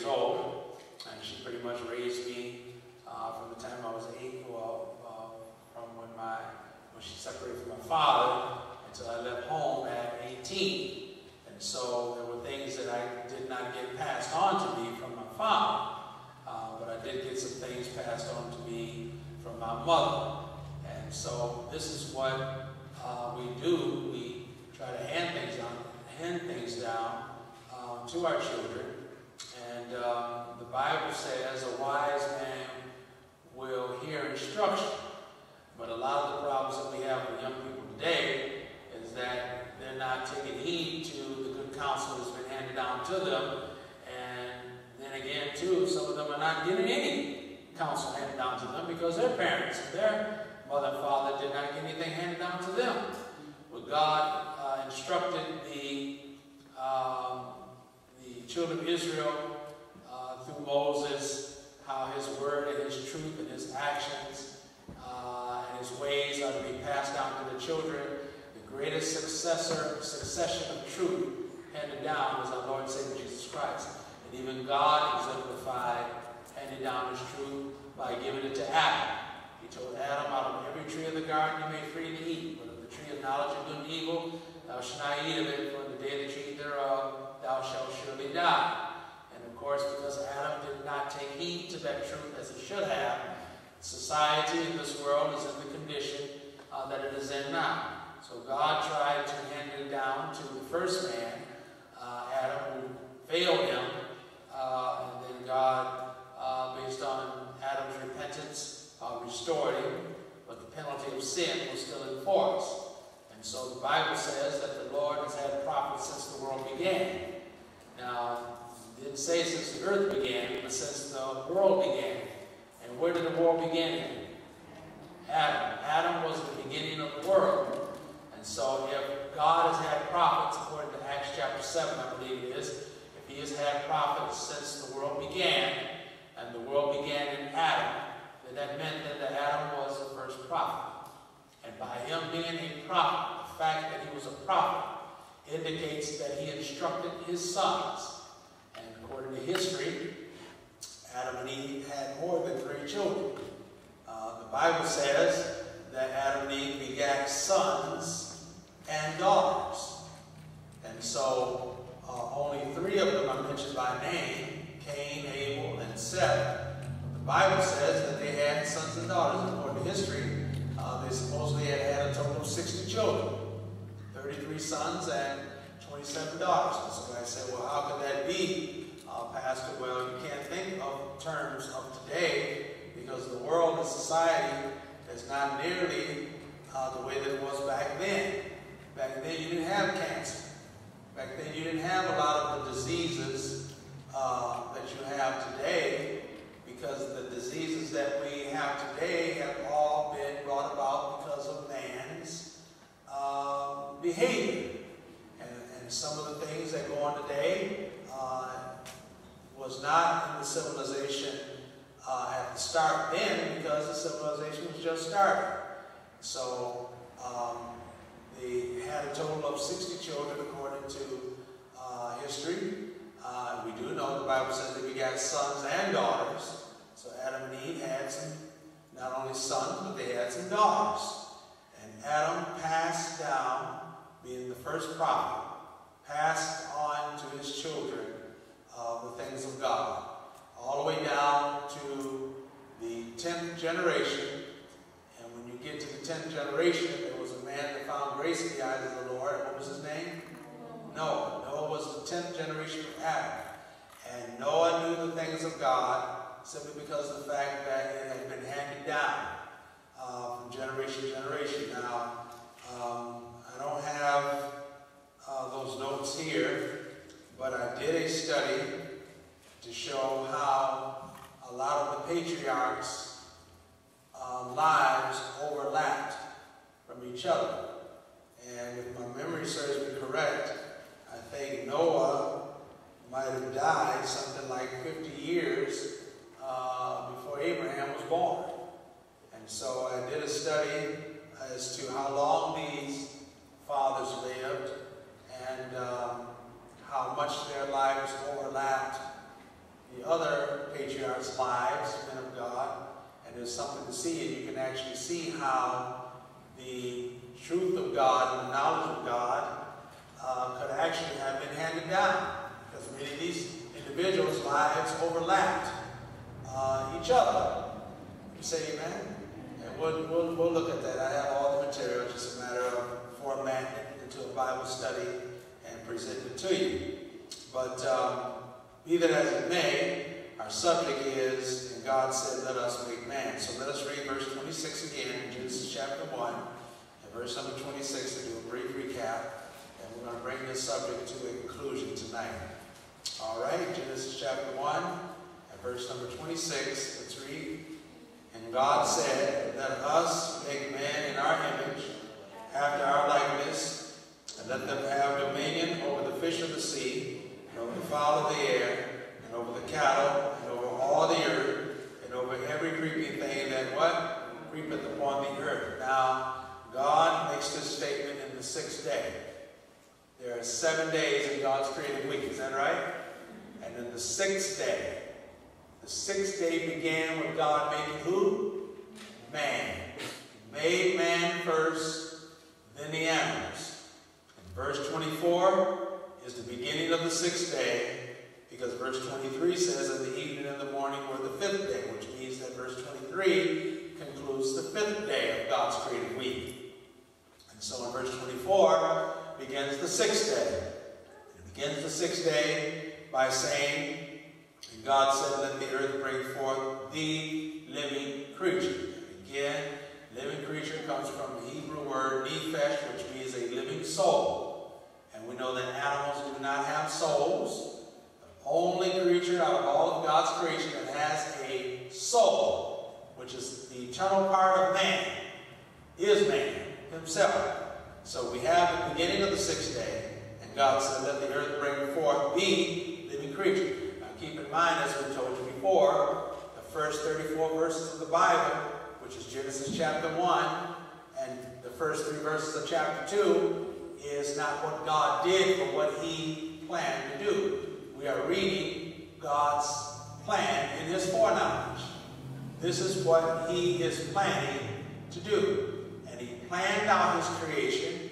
years old, and she pretty much raised me uh, from the time I was eight, well, uh, from when my when she separated from my father until I left home at 18. And so there were things that I did not get passed on to me from my father, uh, but I did get some things passed on to me from my mother. And so this is what uh, we do. We try to hand things down, hand things down um, to our children. And um, the Bible says a wise man will hear instruction. But a lot of the problems that we have with young people today is that they're not taking heed to the good counsel that's been handed down to them. And then again, too, some of them are not getting any counsel handed down to them because their parents, their mother and father did not get anything handed down to them. But God uh, instructed the, um, the children of Israel through Moses how his word and his truth and his actions uh, and his ways are to be passed down to the children. The greatest successor, succession of truth handed down was our Lord and Savior Jesus Christ. And even God exemplified handing down his truth by giving it to Adam. He told Adam, out of every tree of the garden you may freely eat, but of the tree of knowledge of good and evil, thou shalt not eat of it, for the day that you eat thereof, thou shalt surely die. Course, because Adam did not take heed to that truth as he should have, society in this world is in the condition uh, that it is in now. So God tried to hand it down to the first man, uh, Adam, who failed him, uh, and then God, uh, based on Adam's repentance, uh, restored him, but the penalty of sin was still in force. And so the Bible says that the Lord has had prophets since the world began. Now, didn't say since the earth began, but since the world began. And where did the world begin? Adam. Adam was the beginning of the world. And so if God has had prophets, according to Acts chapter 7, I believe it is, if he has had prophets since the world began, and the world began in Adam, then that meant that the Adam was the first prophet. And by him being a prophet, the fact that he was a prophet indicates that he instructed his sons. History, Adam and Eve had more than three children. Uh, the Bible says that Adam and Eve begat sons and daughters. And so uh, only three of them are mentioned by name, Cain, Abel, and Seth. The Bible says that they had sons and daughters. According to history, uh, they supposedly had had a total of 60 children. 33 sons and 27 daughters. And so I said, well, how could that be, uh, Pastor? Well, you can't think of terms of today because the world and society is not nearly uh, the way that it was back then. Back then, you didn't have cancer. Back then, you didn't have a lot of the diseases uh, that you have today because the diseases that we have today have all been brought about because of man's uh, behavior. And, and, some of the things that go on today uh, was not in the civilization uh, at the start then because the civilization was just starting. So um, they had a total of 60 children according to uh, history. Uh, we do know the Bible says that we got sons and daughters. So Adam and Eve had some, not only sons, but they had some daughters. And Adam passed down, being the first prophet, passed on to his children uh, the things of God. All the way down to the 10th generation. And when you get to the 10th generation, there was a man that found grace in the eyes of the Lord. What was his name? Noah. Noah was the 10th generation of Adam. And Noah knew the things of God simply because of the fact that it had been handed down uh, from generation to generation. Now, um, I don't have uh, those notes here, but I did a study to show how a lot of the patriarchs' uh, lives overlapped from each other. And if my memory serves me correct, I think Noah might have died something like 50 years uh, before Abraham was born. And so I did a study as to how long these fathers lived and um, how much their lives overlapped the other patriarchs' lives, men of God. And there's something to see, and you can actually see how the truth of God and the knowledge of God uh, could actually have been handed down. Because many of these individuals' lives overlapped uh, each other. You say amen? And we'll, we'll, we'll look at that. I have all the material, just a matter of formatting into a Bible study and present it to you. But um, be that as it may, our subject is, and God said, let us make man. So let us read verse 26 again in Genesis chapter 1, and verse number 26 to do a brief recap. And we're going to bring this subject to a conclusion tonight. All right, Genesis chapter 1, verse number 26. Let's read. And God said, Let us make man in our image, after our likeness, and let them have dominion over the fish of the sea, and over the fowl of the air, and over the cattle, and over all the earth, and over every creeping thing that what? Creepeth upon the earth. Now, God makes this statement in the sixth day. There are seven days in God's created week, is that right? And in the sixth day, the sixth day began with God making who? Man. Made man first, then the animals. And verse 24 is the beginning of the sixth day, because verse 23 says, And the evening and the morning were the fifth day, which means that verse 23 concludes the fifth day of God's created week. And so in verse 24 begins the sixth day. It begins the sixth day by saying, and God said, let the earth bring forth the living creature. Again, living creature comes from the Hebrew word nephesh, which means a living soul. Know that animals do not have souls. The only creature out of all of God's creation that has a soul, which is the eternal part of man, is man himself. So we have the beginning of the sixth day, and God said, let the earth bring forth the living creature Now keep in mind, as we told you before, the first 34 verses of the Bible, which is Genesis chapter 1, and the first three verses of chapter 2, is not what God did, but what he planned to do. We are reading God's plan in his foreknowledge. This is what he is planning to do. And he planned out his creation.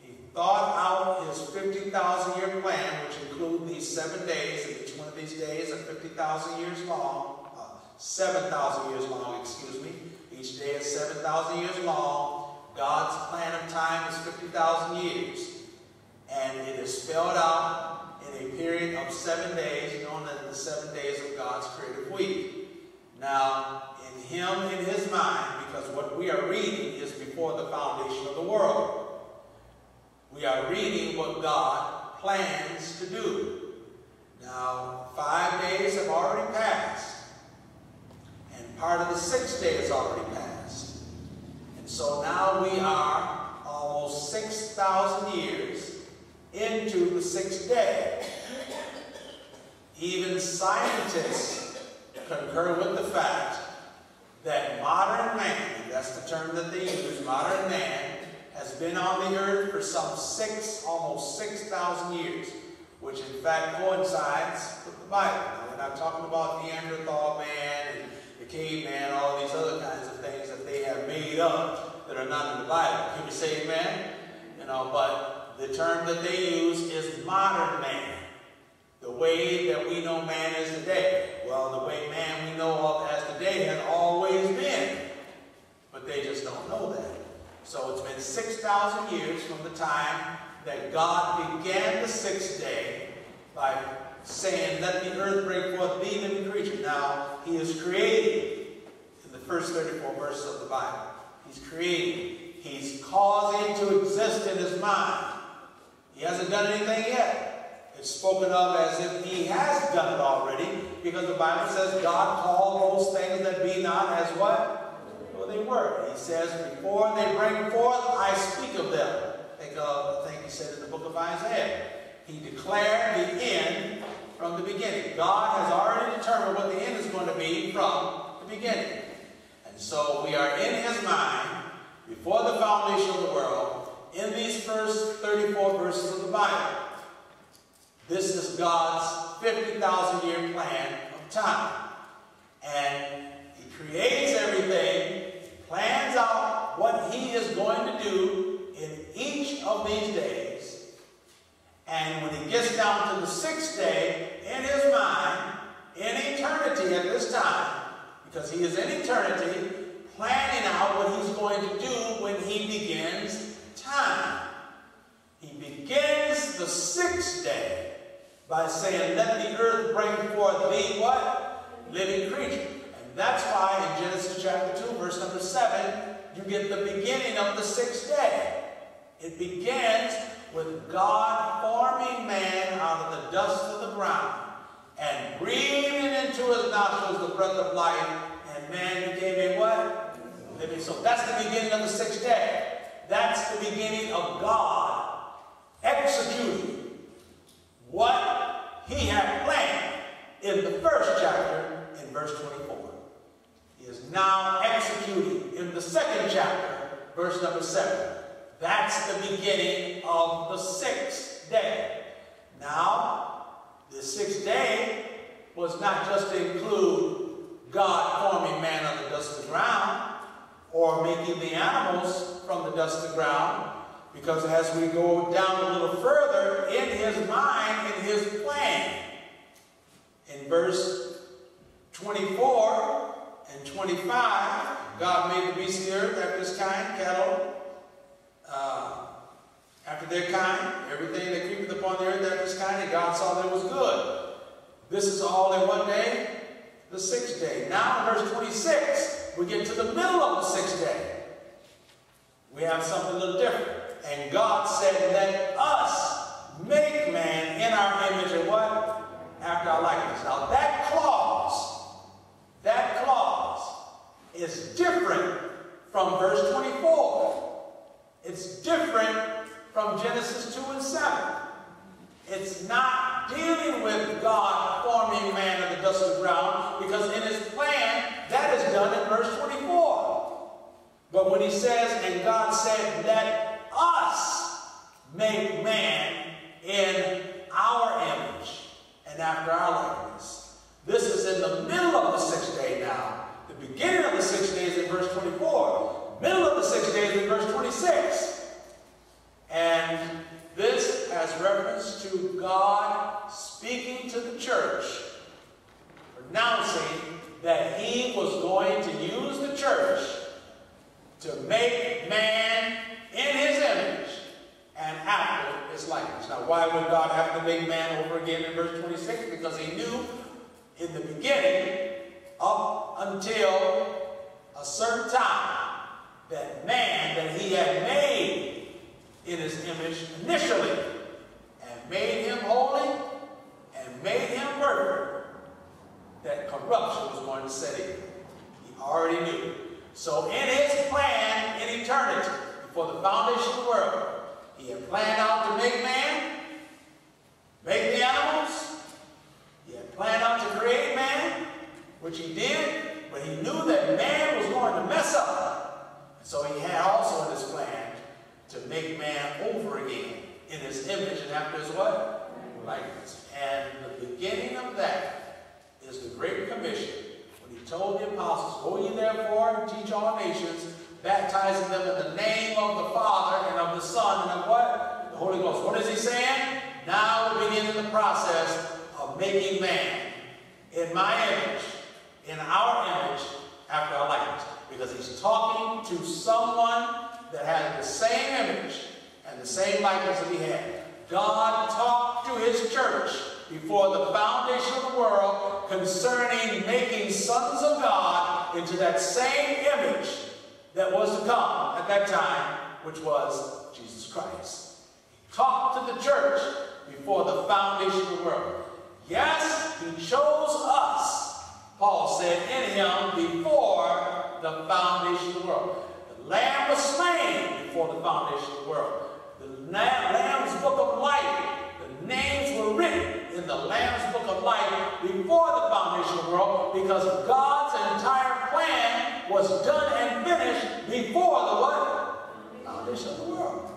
He thought out his 50,000 year plan, which include these seven days and each one of these days are 50,000 years long, uh, 7,000 years long, excuse me. Each day is 7,000 years long. God's plan of time is 50,000 years. And it is spelled out in a period of seven days, known as the seven days of God's creative week. Now, in Him, in His mind, because what we are reading is before the foundation of the world. We are reading what God plans to do. Now, five days have already passed, and part of the sixth day has already passed. So now we are almost 6,000 years into the sixth day. Even scientists concur with the fact that modern man, that's the term that they use, modern man, has been on the earth for some six, almost 6,000 years, which in fact coincides with the Bible. Now, we're not talking about Neanderthal man and the caveman, all these other kinds have made up that are not in the Bible. Can we say amen? You know, but the term that they use is modern man. The way that we know man is today. Well, the way man we know of as today has always been. But they just don't know that. So it's been 6,000 years from the time that God began the sixth day by saying, let the earth bring forth the living creature. Now, he is creating first 34 verses of the Bible. He's creating. He's causing to exist in his mind. He hasn't done anything yet. It's spoken of as if he has done it already, because the Bible says God called those things that be not as what? Well, they were. He says, before they bring forth, I speak of them. Think of, I think he said in the book of Isaiah. He declared the end from the beginning. God has already determined what the end is going to be from the beginning. So we are in his mind, before the foundation of the world, in these first 34 verses of the Bible. This is God's 50,000 year plan of time. And He creates everything, plans out what He is going to do in each of these days. And when He gets down to the sixth day, in His mind, in eternity at this time, because He is in eternity, planning out what He's going to do when He begins time. He begins the sixth day by saying, let the earth bring forth the what? Living creature. And that's why in Genesis chapter 2, verse number 7, you get the beginning of the sixth day. It begins with God forming man out of the dust of the ground and breathing into his nostrils the breath of life, and man became a what? Living. So that's the beginning of the sixth day. That's the beginning of God executing what he had planned in the first chapter in verse 24. He is now executing in the second chapter, verse number 7. That's the beginning of the sixth day. Now, the sixth day was not just to include God forming man out of the dust of the ground or making the animals from the dust of the ground, because as we go down a little further in his mind, in his plan, in verse 24 and 25, God made the beasts of the earth after his kind, cattle, after their kind, everything that creepeth upon the earth after his kind, and God saw that it was good. This is all in one day, the sixth day. Now in verse 26, we get to the middle of the sixth day. We have something a little different. And God said, let us make man in our image and what? After our likeness. Now that clause, that clause is different from verse 24. It's different from Genesis 2 and 7. It's not dealing with God forming man of the dust of the ground because in his plan, that is done in verse 24. But when he says, and God said, let us make man in our image and after our likeness. This is in the middle of the sixth day now. The beginning of the sixth day is in verse 24. Middle of the sixth day is in verse 26. And this has reference to God speaking to the church, pronouncing that he was going to use the church to make man in his image and after his likeness. Now, why would God have to make man over again in verse 26? Because he knew in the beginning, up until a certain time, that man that he had made in his image initially, and made him holy, and made him perfect, that corruption was going to set in. He already knew. So in his plan in eternity, before the foundation of the world, he had planned out to make man, make the animals. He had planned out to create man, which he did, but he knew that man was going to mess up. And so he had also in his plan to make man over again in his image and after his what? Likeness. And the beginning of that is the Great Commission when he told the apostles, Go ye therefore and teach all nations, baptizing them in the name of the Father and of the Son and of what? The Holy Ghost. What is he saying? Now we're beginning the process of making man in my image, in our image, after our likeness. Because he's talking to someone that had the same image and the same likeness that he had. God talked to his church before the foundation of the world concerning making sons of God into that same image that was to come at that time, which was Jesus Christ. He talked to the church before the foundation of the world. Yes, he chose us, Paul said, in him before the foundation of the world. Lamb was slain before the foundation of the world. The Lamb's book of life, the names were written in the Lamb's book of life before the foundation of the world because God's entire plan was done and finished before the what? Foundation of the world.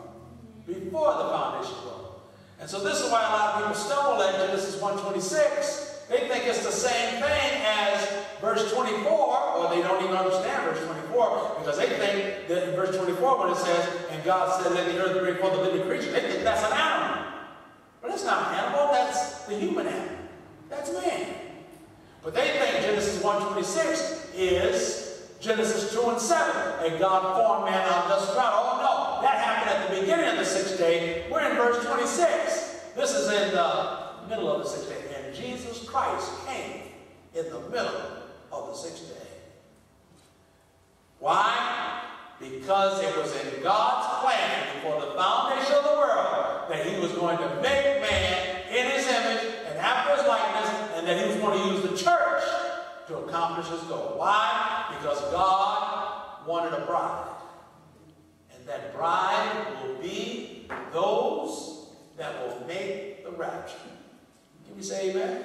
Before the foundation of the world. And so this is why a lot of people stumble at Genesis 126 they think it's the same thing as verse 24, or they don't even understand verse 24, because they think that in verse 24 when it says, and God said, let the earth bring forth a living creature, they think that's an animal. But it's not an animal, that's the human animal. That's man. But they think Genesis 1.26 is Genesis 2 and 7, and God formed man out of dust ground. Oh no, that happened at the beginning of the sixth day. We're in verse 26. This is in the middle of the sixth day. Jesus Christ came in the middle of the sixth day. Why? Because it was in God's plan before the foundation of the world that he was going to make man in his image and after his likeness, and that he was going to use the church to accomplish his goal. Why? Because God wanted a bride. And that bride will be those that will make the rapture. Can we say amen?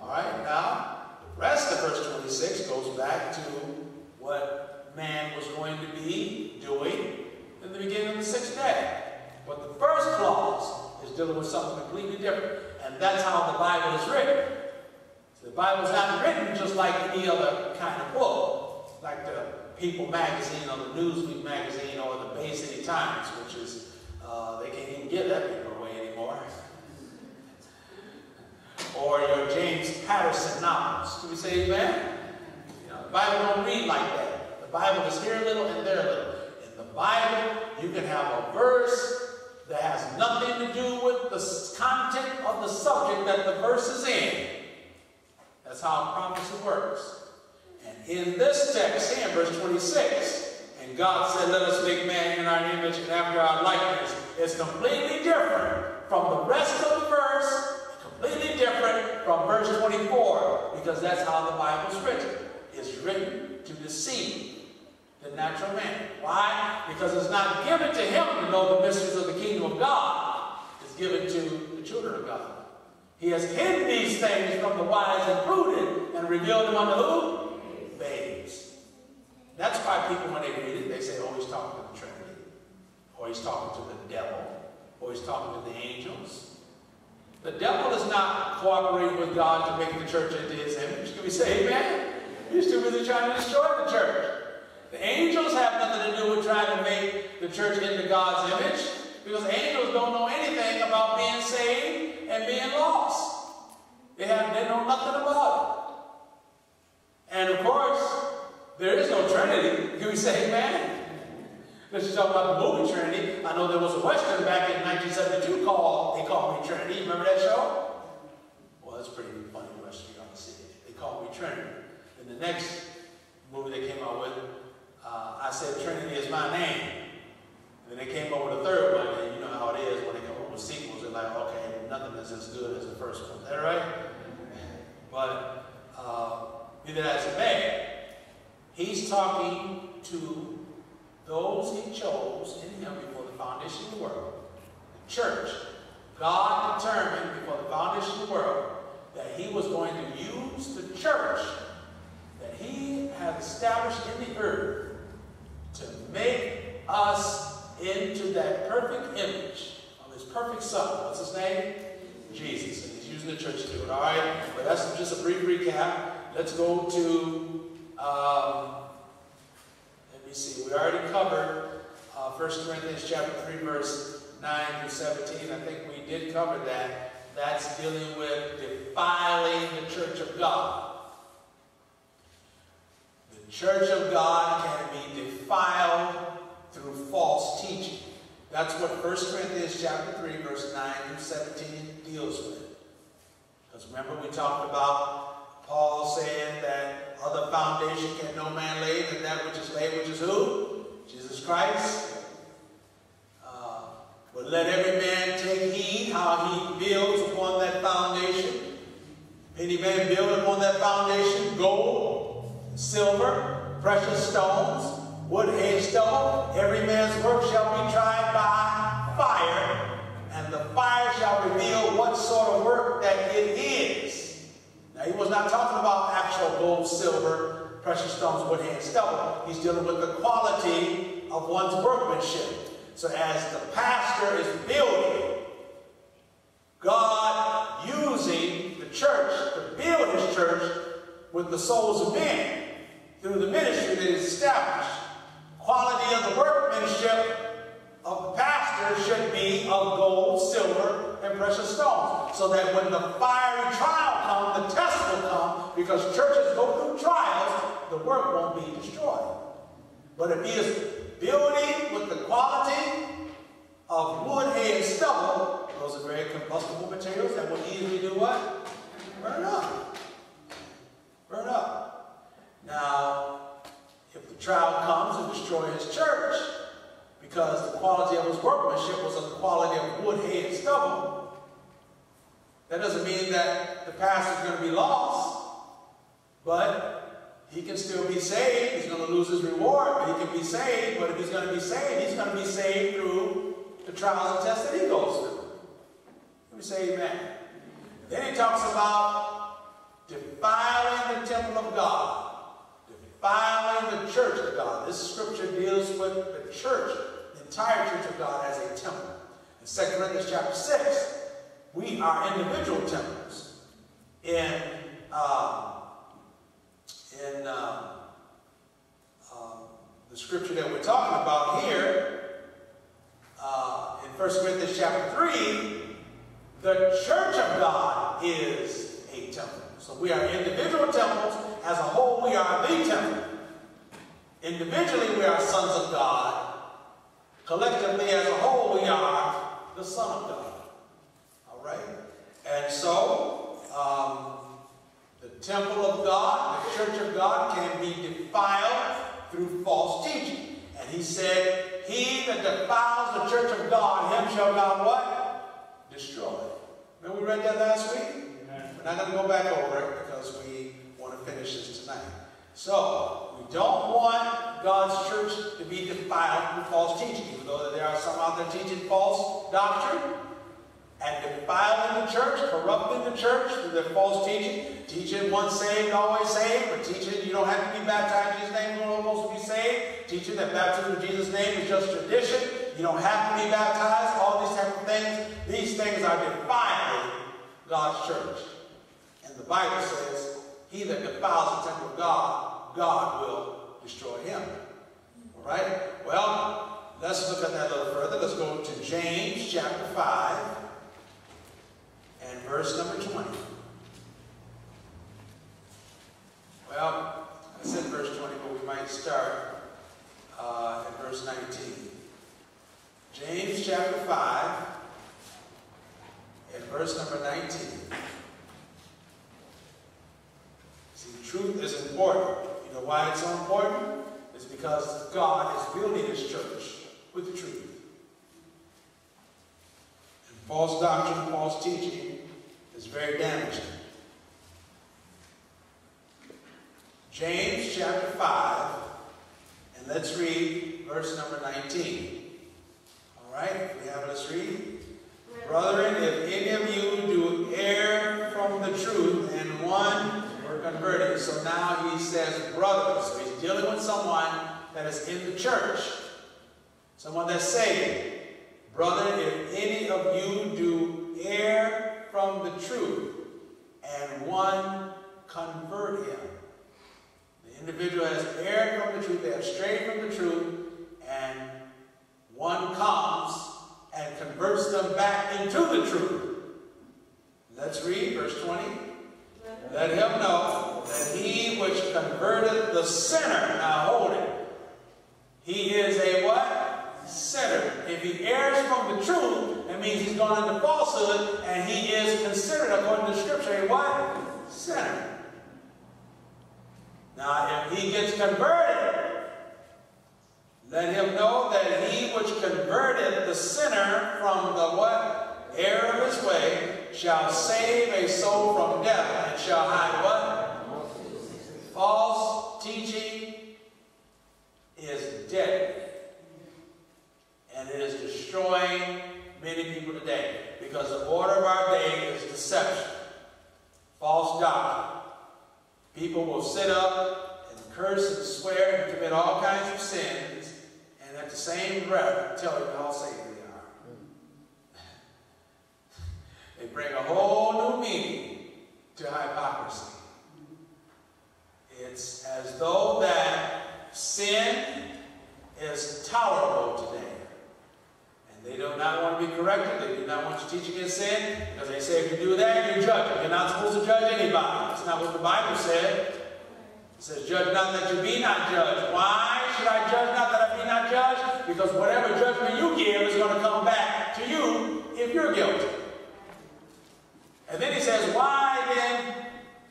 All right, now, the rest of verse 26 goes back to what man was going to be doing in the beginning of the sixth day. But the first clause is dealing with something completely different. And that's how the Bible is written. The Bible is not written just like any other kind of book, like the People magazine or the Newsweek magazine or the Bay City Times, which is, uh, they can't even get that or your James Patterson novels. Can we say amen? You know, the Bible don't read like that. The Bible is here a little and there a little. In the Bible, you can have a verse that has nothing to do with the content of the subject that the verse is in. That's how prophecy works. And in this text here, verse 26, and God said, let us make man in our image and after our likeness, is completely different from the rest of the verse completely different from verse 24 because that's how the Bible is written. It's written to deceive the natural man. Why? Because it's not given to him to know the mysteries of the kingdom of God. It's given to the children of God. He has hidden these things from the wise and prudent and revealed them unto who? Babes. That's why people, when they read it, they say, oh, he's talking to the Trinity. Or he's talking to the devil. Or he's talking to the angels. The devil is not cooperating with God to make the church into his image. Can we say amen? He's too busy trying to destroy the church. The angels have nothing to do with trying to make the church into God's image because angels don't know anything about being saved and being lost. They, have, they know nothing about it. And of course, there is no Trinity. Can we say amen? Let's just talk about the movie Trinity. I know there was a Western back in 1972 called They Called Me Trinity. Remember that show? Well, that's pretty funny Western. You ought to see. They Called Me Trinity. And the next movie they came out with, uh, I Said Trinity is My Name. And then they came up with a third one, and you know how it is when they come up with sequels. They're like, okay, nothing is as good as the first one. Is that right? But uh, be that as it may, he's talking to those he chose in him before the foundation of the world, the church. God determined before the foundation of the world that he was going to use the church that he had established in the earth to make us into that perfect image of his perfect son. What's his name? Jesus. And he's using the church to do it. All right? But that's just a brief recap. Let's go to, um, me see. We already covered uh, 1 Corinthians chapter 3, verse 9 through 17. I think we did cover that. That's dealing with defiling the church of God. The church of God can be defiled through false teaching. That's what 1 Corinthians chapter 3, verse 9 through 17 deals with. Because remember we talked about Paul saying that other foundation can no man lay than that which is laid, which is who? Jesus Christ. Uh, but let every man take heed how he builds upon that foundation. Any man build upon that foundation gold, silver, precious stones, wood, stubble. Every man's work shall be tried by fire, and the fire shall reveal what sort of work that it is. He was not talking about actual gold, silver, precious stones, wood, hay, stubble. He's dealing with the quality of one's workmanship. So as the pastor is building, God using the church to build his church with the souls of men through the ministry that is established. Quality of the workmanship of the pastor should be of gold, silver, and precious stones. So that when the fiery trial comes, test will come, because churches go through trials, the work won't be destroyed. But if he is building with the quality of wood, hay, and stubble, those are very combustible materials that will easily do what? Burn up. Burn up. Now, if the trial comes and destroys his church, because the quality of his workmanship was of the quality of wood, hay, and stubble, that doesn't mean that the pastor is going to be lost, but he can still be saved. He's going to lose his reward, but he can be saved. But if he's going to be saved, he's going to be saved through the trials and tests that he goes through. Let me say amen. Then he talks about defiling the temple of God defiling the church of God. This scripture deals with the church, the entire church of God as a temple. In 2 Corinthians chapter 6, we are individual temples. In, uh, in uh, uh, the scripture that we're talking about here, uh, in 1 Corinthians chapter 3, the church of God is a temple. So we are individual temples. As a whole, we are the temple. Individually, we are sons of God. Collectively, as a whole, we are the Son of God. All right? And so, um, the temple of God, the church of God, can be defiled through false teaching. And he said, He that defiles the church of God, him shall God what? Destroy. Remember we read that last week? We're not going to go back over it because we want to finish this tonight. So, we don't want God's church to be defiled with false teaching, even though there are some out there teaching false doctrine and defiling the church, corrupting the church through their false teaching, teaching once saved, always saved, or teaching you don't have to be baptized in Jesus' name, you're supposed to be saved, teaching that baptism in Jesus' name is just tradition, you don't have to be baptized, all these type of things. These things are defiling God's church. And the Bible says, he that defiles the temple of God, God will destroy him. All right? Well, let's look at that a little further. Let's go to James chapter 5 and verse number 20. Well, I said verse 20, but we might start uh, at verse 19. James chapter 5 and verse number 19. See, truth is important. You know why it's so important? It's because God is building his church with the truth. And false doctrine, false teaching is very damaging. James chapter 5, and let's read verse number 19. All right, we have let's read. Brethren, if any of you do err from the truth and one were converted. So now he says brothers. So he's dealing with someone that is in the church. Someone that's saved. Brother, if any of you do err from the truth and one convert him. The individual has erred from the truth, they have strayed from the truth, and one comes and converts them back into the truth. Let's read verse 20. Let him know that he which converted the sinner, now hold it, he is a what? Sinner. If he errs from the truth, that means he's gone into falsehood, and he is considered, according to Scripture, a what? Sinner. Now, if he gets converted, let him know that he which converted the sinner from the what? Error of his way shall save a soul from death and shall hide what? False teaching is deadly. And it is destroying many people today because the order of our day is deception, false doctrine. People will sit up and curse and swear and commit all kinds of sins and at the same breath tell you how saved they are. They bring a whole new meaning to hypocrisy. It's as though that sin is tolerable today. They do not want to be corrected. They do not want you teaching against sin because they say if you do that, you're judging. You're not supposed to judge anybody. That's not what the Bible said. It says, judge not that you be not judged. Why should I judge not that I be not judged? Because whatever judgment you give is going to come back to you if you're guilty. And then he says, why then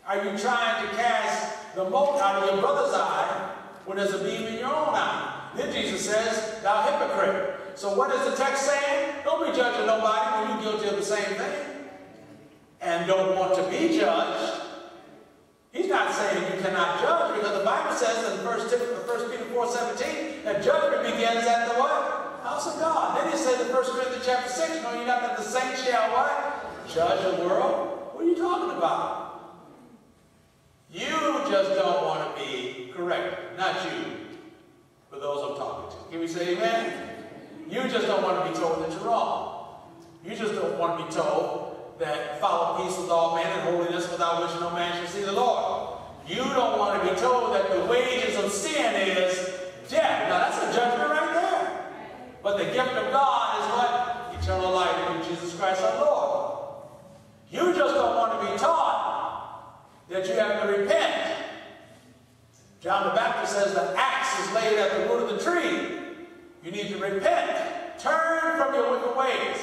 are you trying to cast the mote out of your brother's eye when there's a beam in your own eye? Then Jesus says, thou hypocrite. So what is the text saying? Don't be judging nobody when you're guilty of the same thing. And don't want to be judged. He's not saying you cannot judge because the Bible says in 1 uh, Peter 4, 17 that judgment begins at the what? House of God. Then he says in 1 Corinthians chapter 6, no, you're not that the saints shall what? Judge the world? What are you talking about? You just don't want to be corrected. Not you, but those I'm talking to. Can we say amen? You just don't want to be told that you're wrong. You just don't want to be told that follow peace with all men and holiness without which no man shall see the Lord. You don't want to be told that the wages of sin is death. Now that's a judgment right there. But the gift of God is what? Eternal life through Jesus Christ our Lord. You just don't want to be taught that you have to repent. John the Baptist says the axe is laid at the root of the tree. You need to repent. Turn from your wicked ways.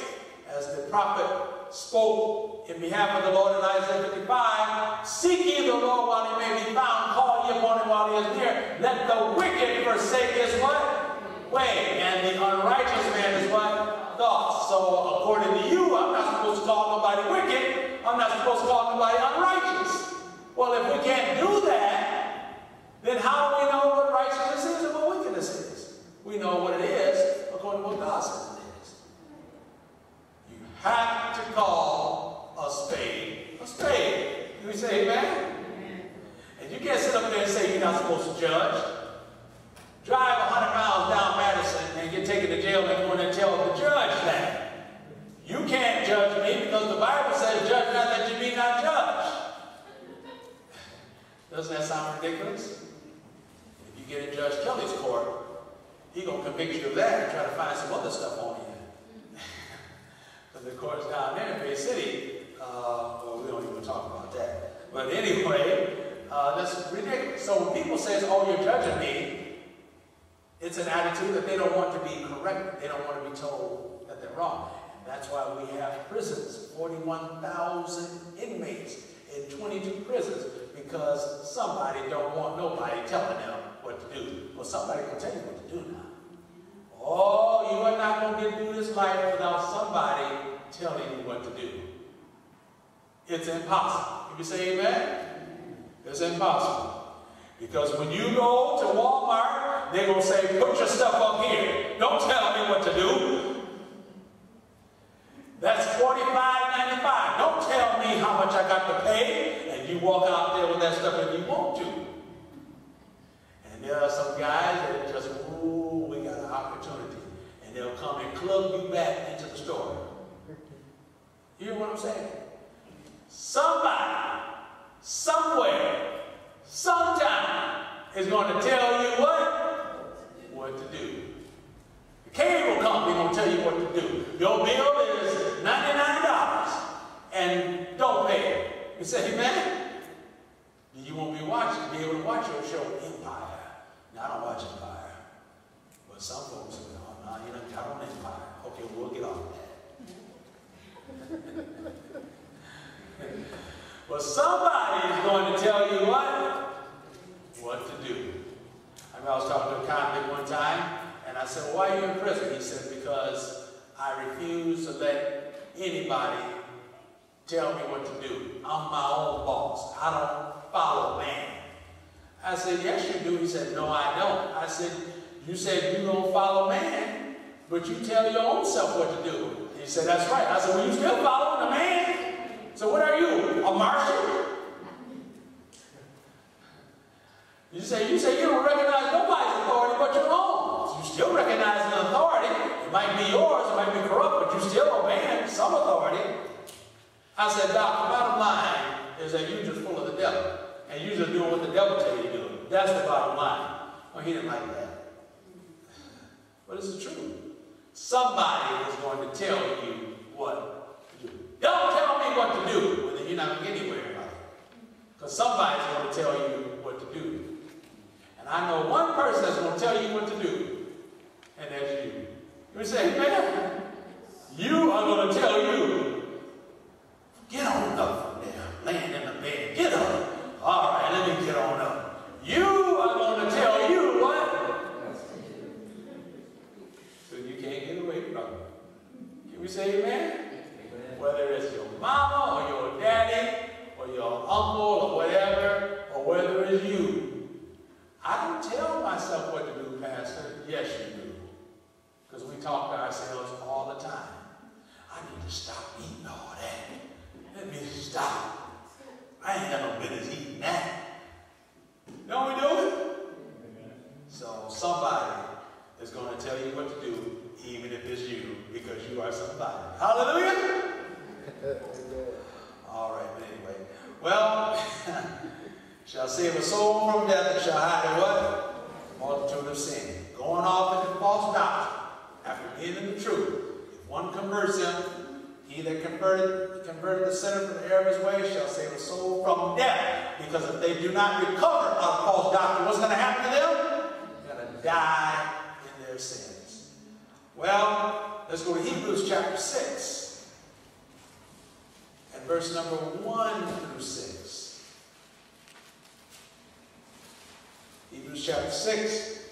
As the prophet spoke in behalf of the Lord in Isaiah 55, Seek ye the Lord while he may be found, call ye upon him while he is near. Let the wicked forsake his what? Way. And the unrighteous man is what? Thoughts. So according to you, I'm not supposed to call nobody wicked. I'm not supposed to call nobody unrighteous. Well, if we can't do that, then how do we know what righteousness is and what wickedness is? We know what it is according to what God says it is. You have to call a spade a spade. Can we say amen? And you can't sit up there and say you're not supposed to judge. Drive 100 miles down Madison and get taken to jail and go in and tell the judge that. You can't judge me because the Bible says, judge not that you be not judged. Doesn't that sound ridiculous? If you get in Judge Kelly's court, he's going to convict you of that and try to find some other stuff on you. but the courts down there in Bay City, uh, well, we don't even talk about that. But anyway, uh, that's ridiculous. So when people say, oh, you're judging me, it's an attitude that they don't want to be corrected. They don't want to be told that they're wrong. And that's why we have prisons, 41,000 inmates in 22 prisons, because somebody don't want nobody telling them what to do. Well, somebody can tell you what to do now. Oh, you are not going to get through this life without somebody telling you what to do. It's impossible. Can you say amen? It's impossible. Because when you go to Walmart, they're going to say, put your stuff up here. Don't tell me what to do. That's $45.95. Don't tell me how much I got to pay. And you walk out there with that stuff and you want to. And there are some guys that just, ooh, we got an opportunity. They'll come and club you back into the store. You hear what I'm saying? Somebody, somewhere, sometime is going to tell you what? What to do. The cable company going to tell you what to do. Your bill is $99 and don't pay it. You say, man, you won't be watching, be able to watch your show Empire. Now, I don't watch Empire. But some folks say, on Empire. Okay, we'll get that. But somebody is going to tell you what? What to do. I mean, I was talking to a convict one time, and I said, why are you in prison? He said, because I refuse to let anybody tell me what to do. I'm my own boss. I don't follow man. I said, yes, you do. He said, no, I don't. I said, you said you don't follow man, but you tell your own self what to do. He said, that's right. I said, well, you still following the man. So what are you, a Martian? You say, you say you don't recognize nobody's authority but your own. You still recognize an authority. It might be yours, it might be corrupt, but you still obeying some authority. I said, Doc, the bottom line is that you're just full of the devil. And you're just doing what the devil tell you to do. That's the bottom line. Well, he didn't like that. But it's the truth. Somebody is going to tell you what to do. Don't tell me what to do, well, then you're not anywhere in life. Because somebody's going to tell you what to do. And I know one person that's going to tell you what to do, and that's you. You say, man, you are going to tell you, get on up from there, laying in the bed, get up. All right, let me get on up. You are going to tell you what? So you can't get away from it. Can we say amen? Whether it's your mama or your daddy or your uncle or whatever, or whether it's you. I don't tell myself what to do, Pastor. Yes, you do. Because we talk to ourselves all the time. I need to stop eating all that. Let me stop. I ain't got no business eating that. Don't we do it? So somebody is going to tell you what to do, even if it's you, because you are somebody. Hallelujah! All right, but anyway. Well, shall save a soul from death and shall hide what? Multitude of sin. Going off into false doctrine after getting the truth. If one converts him, he that converted, converted the sinner from the error of his way shall save a soul from death. Because if they do not recover of false doctrine, what's going to happen to them? They're going to die in their sins. Well, let's go to Hebrews chapter 6 and verse number 1 through 6. Hebrews chapter 6.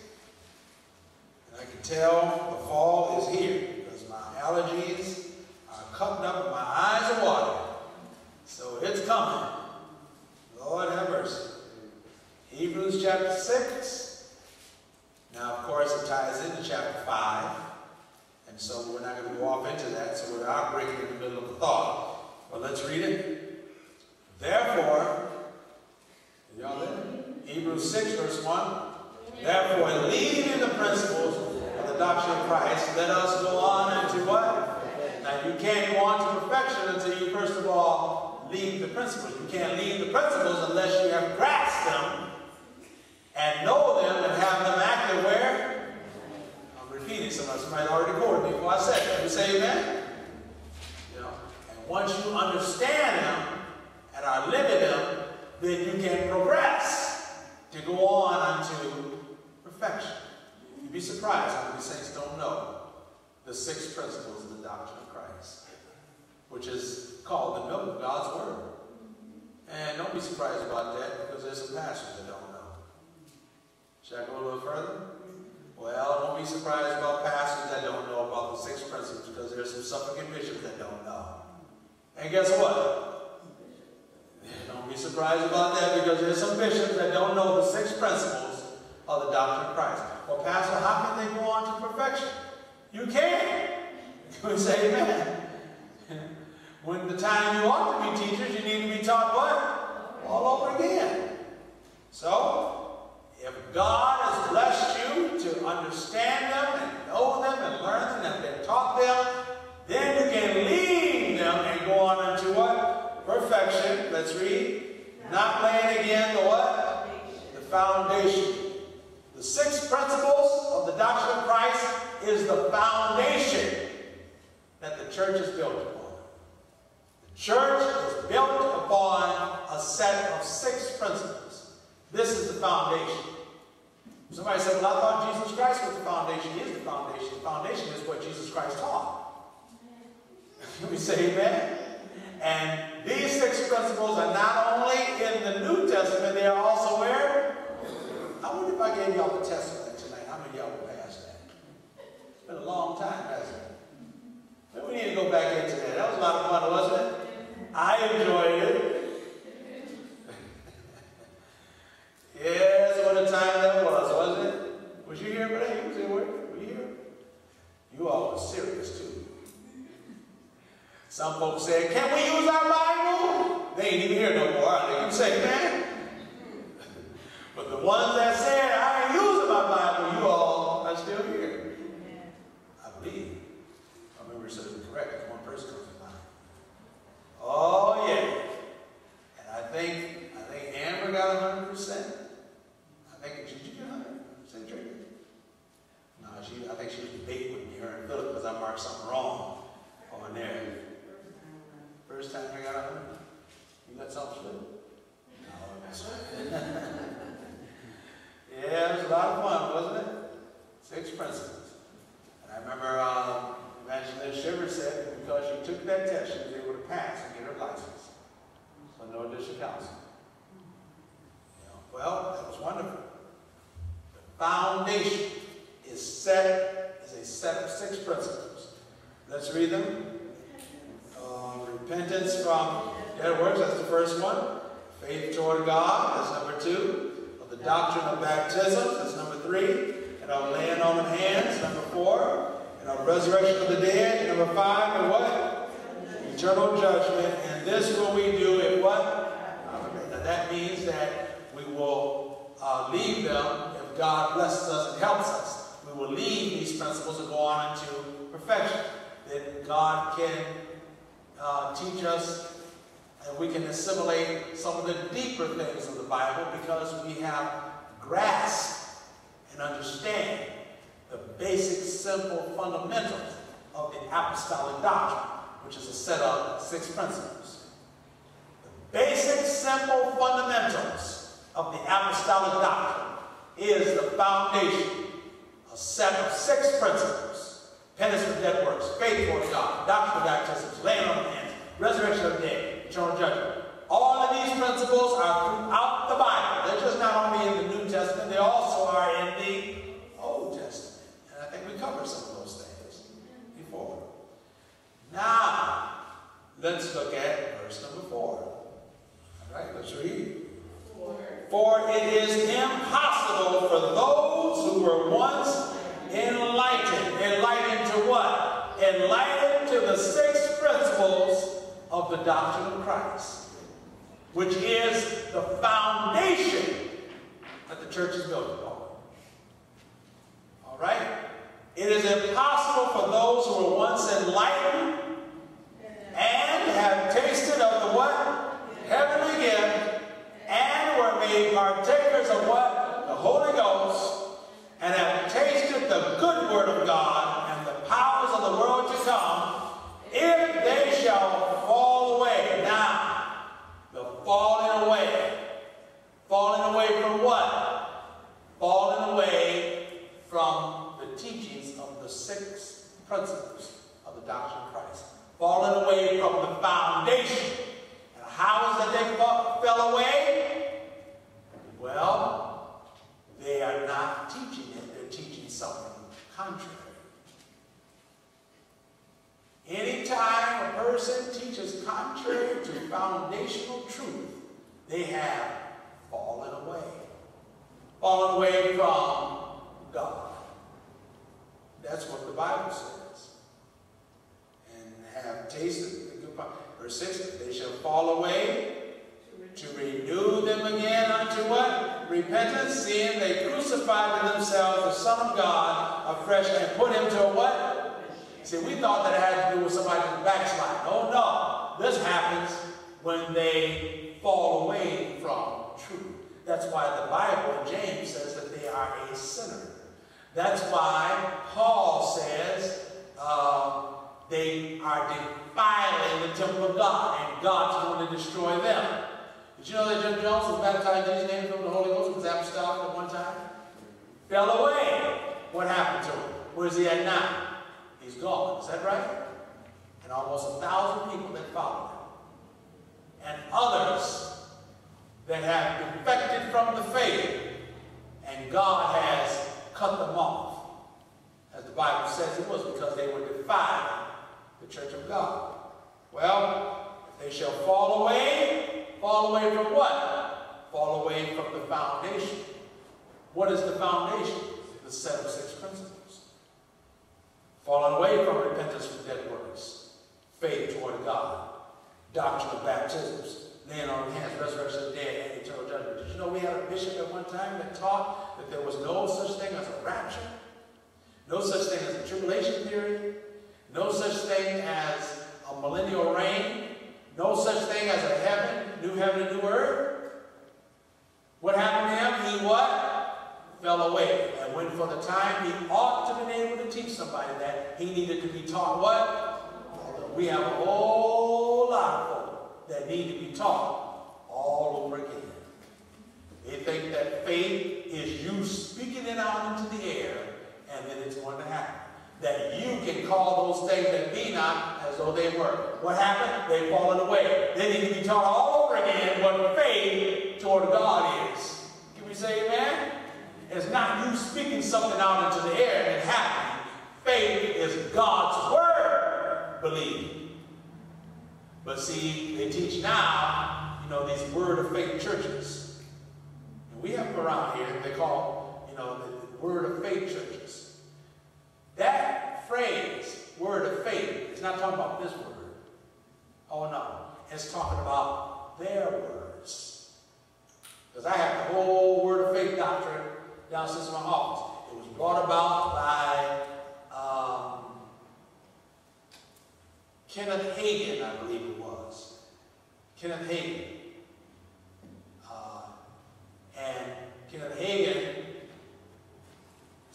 And I can tell the fall is here because my allergies are cutting up my eyes are watering. So it's coming. Lord have mercy. Hebrews chapter 6. Now, of course, it ties into chapter 5. And so we're not going to go off into that. So we're out breaking in the middle of the thought. But let's read it. Therefore, y'all there? Hebrews 6, verse 1. Therefore, leaving the principles of the doctrine of Christ, let us go on into what? Now, you can't go on to perfection until you, first of all, leave the principles. You can't leave the principles unless you have grasped them and know them and have them active where? I'm repeating somebody. Somebody already quoted me before I said that. You say amen? Once you understand them and are living them, then you can progress to go on unto perfection. You'd be surprised how many saints don't know the six principles of the doctrine of Christ, which is called the milk of God's Word. And don't be surprised about that because there's some pastors that don't know. Should I go a little further? Well, don't be surprised about pastors that don't know about the six principles because there's some suffragan bishops that don't know. And guess what? Don't be surprised about that because there's some bishops that don't know the six principles of the doctrine of Christ. Well, Pastor, how can they go on to perfection? You can. You say amen. When the time you ought to be teachers, you need to be taught what? All over again. So, if God has blessed you to understand them and know them and learn them and been taught them, then you can leave them and go on into what? Perfection. Let's read. Not laying again the what? The foundation. The six principles of the doctrine of Christ is the foundation that the church is built upon. The church is built upon a set of six principles. This is the foundation. Somebody said, well, I thought Jesus Christ was the foundation. He is the foundation. The foundation is what Jesus Christ taught. we say amen? And these six principles are not only in the New Testament, they are also where? I wonder if I gave y'all the Testament tonight. How many y'all pass that? It's been a long time, hasn't it? But we need to go back into that. That was a lot of fun, wasn't it? I enjoyed it. yes, what a time that was, wasn't it? Was you here for that? You was here, were you here? You all were serious, too. Some folks said, can we use our Bible? They ain't even here no more, they? You say, man. but the ones that said, let's look at verse number four. All right, let's read. For it is impossible for those who were once enlightened. Enlightened to what? Enlightened to the six principles of the doctrine of Christ, which is the foundation that the church is built upon. All right? It is impossible for those who were once enlightened and have tasted of the what? Heavenly gift and were made partakers of what? The Holy Ghost and have tasted the good word of God and the powers of the world to come, if they shall fall away. Now, the falling away. Falling away from what? Falling away from the teachings of the six principles foundation. And how is it they fell away? Well, they are not teaching it. They're teaching something contrary. Anytime a person teaches contrary to foundational truth, they have fallen away. Fallen away from God. That's what the Bible says. Have tasted the good part. Verse 6, they shall fall away to renew them again unto what? Repentance, seeing they crucified to themselves the Son of God afresh and put him to a what? See, we thought that it had to do with somebody backslide. Oh no, this happens when they fall away from truth. That's why the Bible James says that they are a sinner. That's why Paul says uh, they are defiling the temple of God, and God's going to destroy them. Did you know that Jim Jones was baptized in his name from the Holy Ghost, was apostolic at one time? Fell away. What happened to him? Where's he at now? He's gone. Is that right? And almost a thousand people that followed him. And others that have defected from the faith, and God has cut them off. As the Bible says it was because they were defiling the church of God. Well, if they shall fall away, fall away from what? Fall away from the foundation. What is the foundation? The set of six principles. Falling away from repentance from dead works, faith toward God, doctrine of baptisms, laying on hands, resurrection of the dead, and eternal judgment. Did you know we had a bishop at one time that taught that there was no such thing as a rapture, no such thing as a tribulation period, no such thing as a millennial reign, no such thing as a heaven, new heaven and new earth? What happened to him? He what? Fell away. And when for the time he ought to have been able to teach somebody that, he needed to be taught what? We have a whole lot of folk that need to be taught all over again. They think that faith is you speaking it out into the air and then it's going to happen. That you can call those things that be not as though they were. What happened? They've fallen away. They need to be taught all over again what faith toward God is. Can we say amen? It's not you speaking something out into the air and happening. Faith is God's word. Believe. But see, they teach now, you know, these word of faith churches. And we have them around here, they call, you know, the word of faith churches. That phrase, word of faith, is not talking about this word. Oh no. It's talking about their words. Because I have the whole word of faith doctrine downstairs in my office. It was brought about by um, Kenneth Hagin, I believe it was. Kenneth Hagin. Uh, and Kenneth Hagin's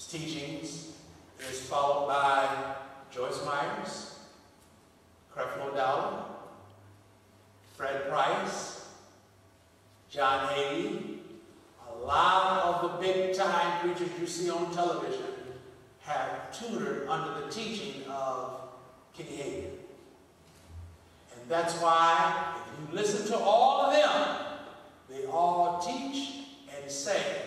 teachings is followed by Joyce Myers, Creflo Dollar, Fred Price, John Hagee, a lot of the big-time preachers you see on television have tutored under the teaching of Kenny Hagin. And that's why, if you listen to all of them, they all teach and say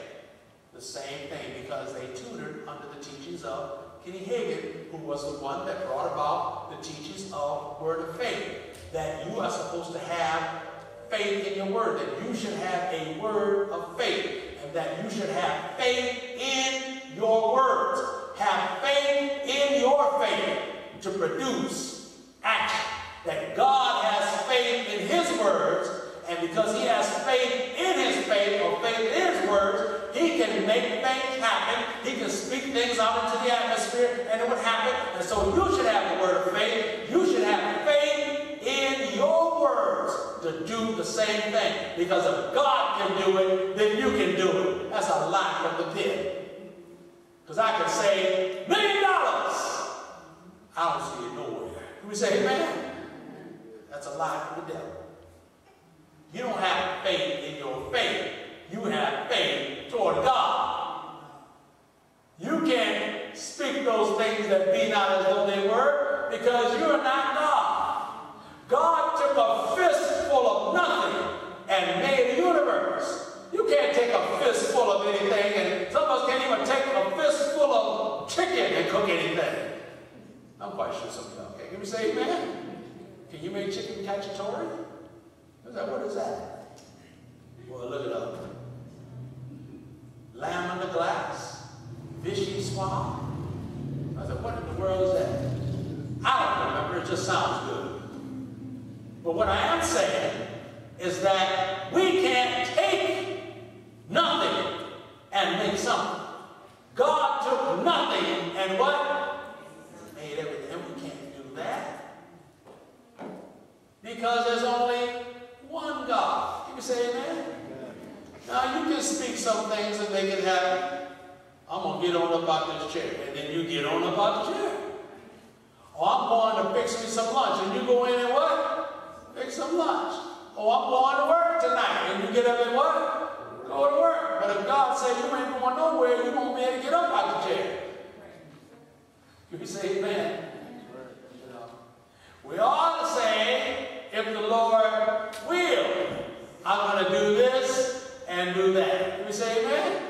the same thing because they tutored under the teachings of Kenny Hagin, who was the one that brought about the teachings of Word of Faith. That you are supposed to have faith in your word, that you should have a word of faith, and that you should have faith in your words. Have faith in your faith to produce action. That God has faith in His words, and because He has faith in His faith, or faith in His words, He can make things happen. He can speak things out into the atmosphere, and it would happen. And so you should have the word of faith. You should have faith in your words to do the same thing. Because if God can do it, then you can do it. That's a lie from the pit. Because I could say, million dollars. I don't see it nowhere. Can we say amen? That's a lie from the devil. You don't have faith in your faith. You have faith toward God. You can't speak those things that be not as though they were because you are not God. God took a fistful of nothing and made the universe. You can't take a fistful of anything, and some of us can't even take a fistful of chicken and cook anything. I'm quite sure some of y'all can. Can we say amen? Can you make chicken cacciatore? Is that what is that? Well, look it up. Lamb the glass, Vichy swan. I said, what in the world is that? I don't remember, it just sounds good. But what I am saying is that we can't take nothing and make something. God took nothing and what? Made everything. We can't do that. Because there's only one God. You Can you say amen? Now you can speak things and make it happen. I'm going to get on up out this chair. And then you get on up out the chair. Or I'm going to fix me some lunch. And you go in and what? Fix some lunch. Oh, I'm going to work tonight. And you get up and what? Go to work. But if God says you ain't going nowhere, you won't be able to get up out the chair. Can you say amen? We ought to say, if the Lord will, I'm going to do this and do that. Can we say amen?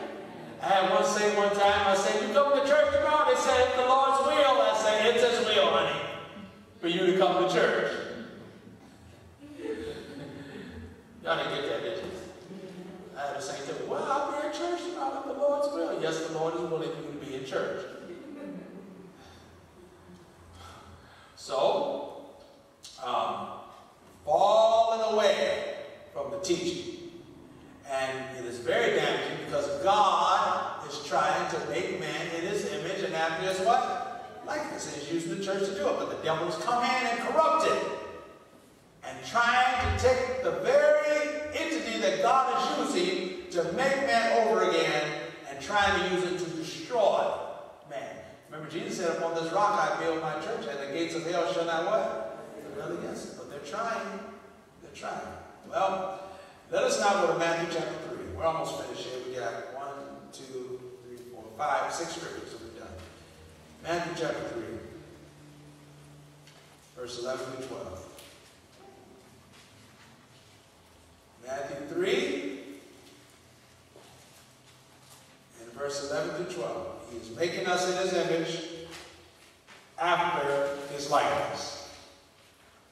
I had one say one time, I said, you come to church tomorrow? They said, the Lord's will. I said, it's His will, honey, for you to come to church. Y'all didn't get that, did you? I had a saint tell me, well, I'll be in church tomorrow if the Lord's will. Yes, the Lord is willing for you to be in church. So, um, falling away from the teaching. And it is very damaging because God is trying to make man in his image and after his what? Likeness. And he's using the church to do it. But the devil's come in and corrupted. And trying to take the very entity that God is using to make man over again and trying to use it to destroy man. Remember, Jesus said, upon this rock I build my church, and the gates of hell shall not what? Prevail against. But they're trying. They're trying. Well, let us now go to Matthew chapter 3. We're almost finished here. We got one, two, three, four, five, six scriptures that we're done. Matthew chapter 3, verse 11 to 12. Matthew 3, and verse 11 to 12. He is making us in his image after his likeness.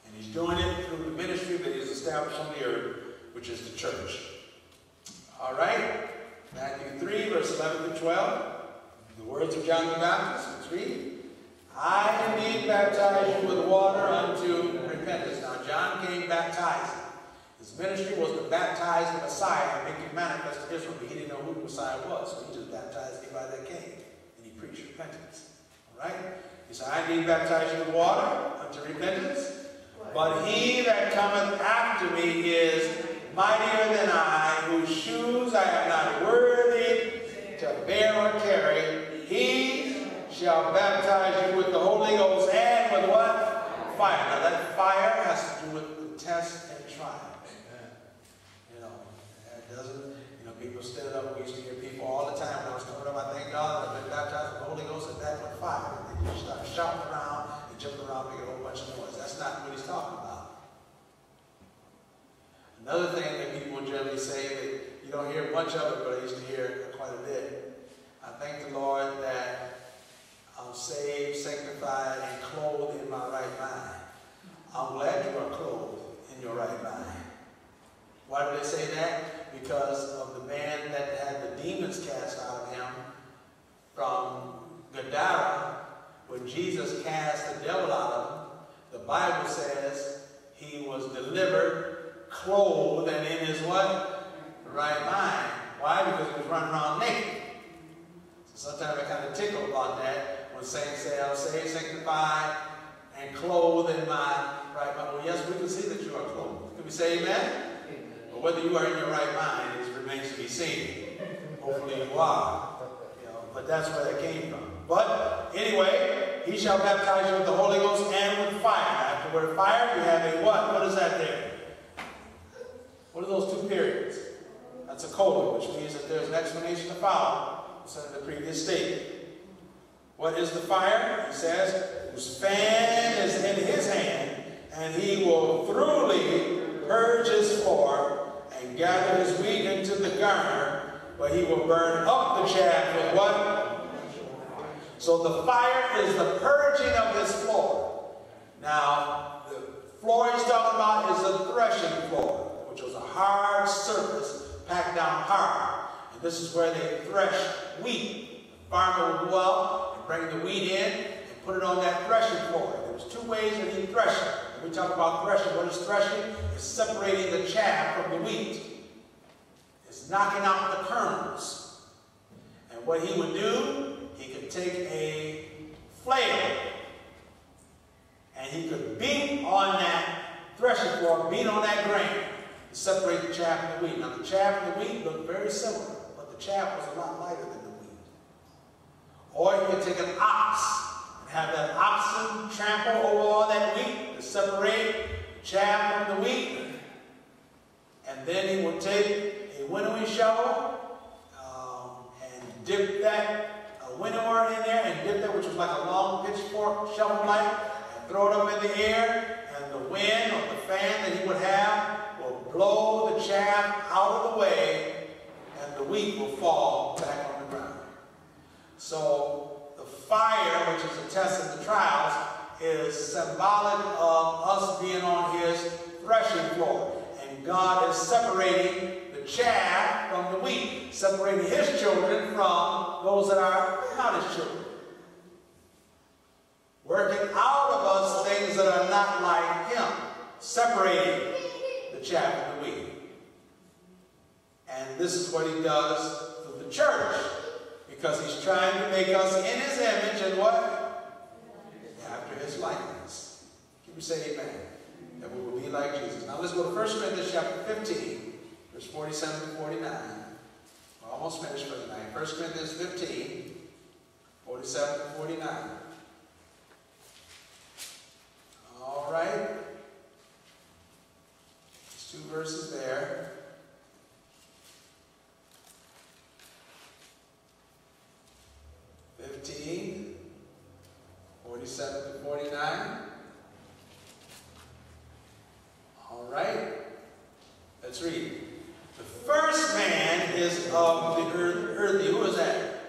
And he's doing it through the ministry that he's established on the earth, which is the church. All right? Matthew 3, verse 11 to 12. The words of John the Baptist. Let's read. I indeed baptize you with water unto repentance. Now, John came baptizing. His ministry was to baptize the Messiah and make him manifest to Israel, but he didn't know who the Messiah was, so he just baptized anybody that came. And he preached repentance. All right? He said, I indeed baptize you with water unto repentance, but he that cometh after me is mightier than I, whose shoes I am not worthy to bear or carry. He shall baptize you with the Holy Ghost and with what? Fire. Now that fire has to do with the test and trial. You know, it doesn't, you know, people stood up, we used to hear people all the time when I was coming up, I thank God that I've been baptized with the Holy Ghost and that with fire. And they just start shouting around and jumping around, making a whole bunch of noise. That's not what he's talking about. Another thing that people generally say that you don't hear much of it, but I used to hear it quite a bit. I thank the Lord that I'm saved, sanctified, and clothed in my right mind. I'm glad you are clothed in your right mind. Why do they say that? Because of the man that had the demons cast out of him from Gadara, when Jesus cast the devil out of him, the Bible says he was delivered, clothed, and in his what? Right mind. Why? Because he was running around naked. So sometimes I kind of tickle about that when saints say, I'm saved, sanctified, and clothed in my right mind. Well, yes, we can see that you are clothed. Can we say amen? amen. But whether you are in your right mind is remains to be seen. Hopefully you are. You know, but that's where that came from. But anyway, he shall baptize you with the Holy Ghost and with fire. After the word fire, you have a what? What is that there? What are those two periods? That's a colon, which means that there's an explanation to follow instead of the previous statement. What is the fire? He says, whose fan is in his hand, and he will thoroughly purge his floor and gather his wheat into the garner, but he will burn up the chaff with what? So the fire is the purging of his floor. Now, the floor he's talking about is the threshing floor, which was a hard surface, packed down hard. And this is where they thresh wheat. The farmer would go out and bring the wheat in and put it on that threshing floor. There was two ways that he threshed. When we talk about threshing, what is threshing? It's separating the chaff from the wheat. It's knocking out the kernels. And what he would do, he could take a flail and he could beat on that threshing floor, beat on that grain separate the chaff and the wheat. Now the chaff and the wheat look very similar, but the chaff was a lot lighter than the wheat. Or you could take an ox and have that oxen trample over all that wheat to separate chaff from the wheat. And then he would take a winnowing shovel um, and dip that a winnower in there and dip that, which was like a long pitchfork shovel-like, and throw it up in the air, and the wind or the fan that he would have blow the chaff out of the way, and the wheat will fall back on the ground. So the fire, which is a test of the trials, is symbolic of us being on his threshing floor. And God is separating the chaff from the wheat, separating his children from those that are not his children. Working out of us things that are not like him, separating the chaff and the wheat. And this is what he does for the church, because he's trying to make us in his image and what? After his likeness. Can we say amen? That we will be like Jesus. Now let's go to 1 Corinthians chapter 15, verse 47 to 49. We're almost finished for tonight. 1 Corinthians 15, 47 to 49. All right. Two verses there. Fifteen, forty-seven to forty-nine. All right. Let's read. The first man is of the earth, earthy. Who is that?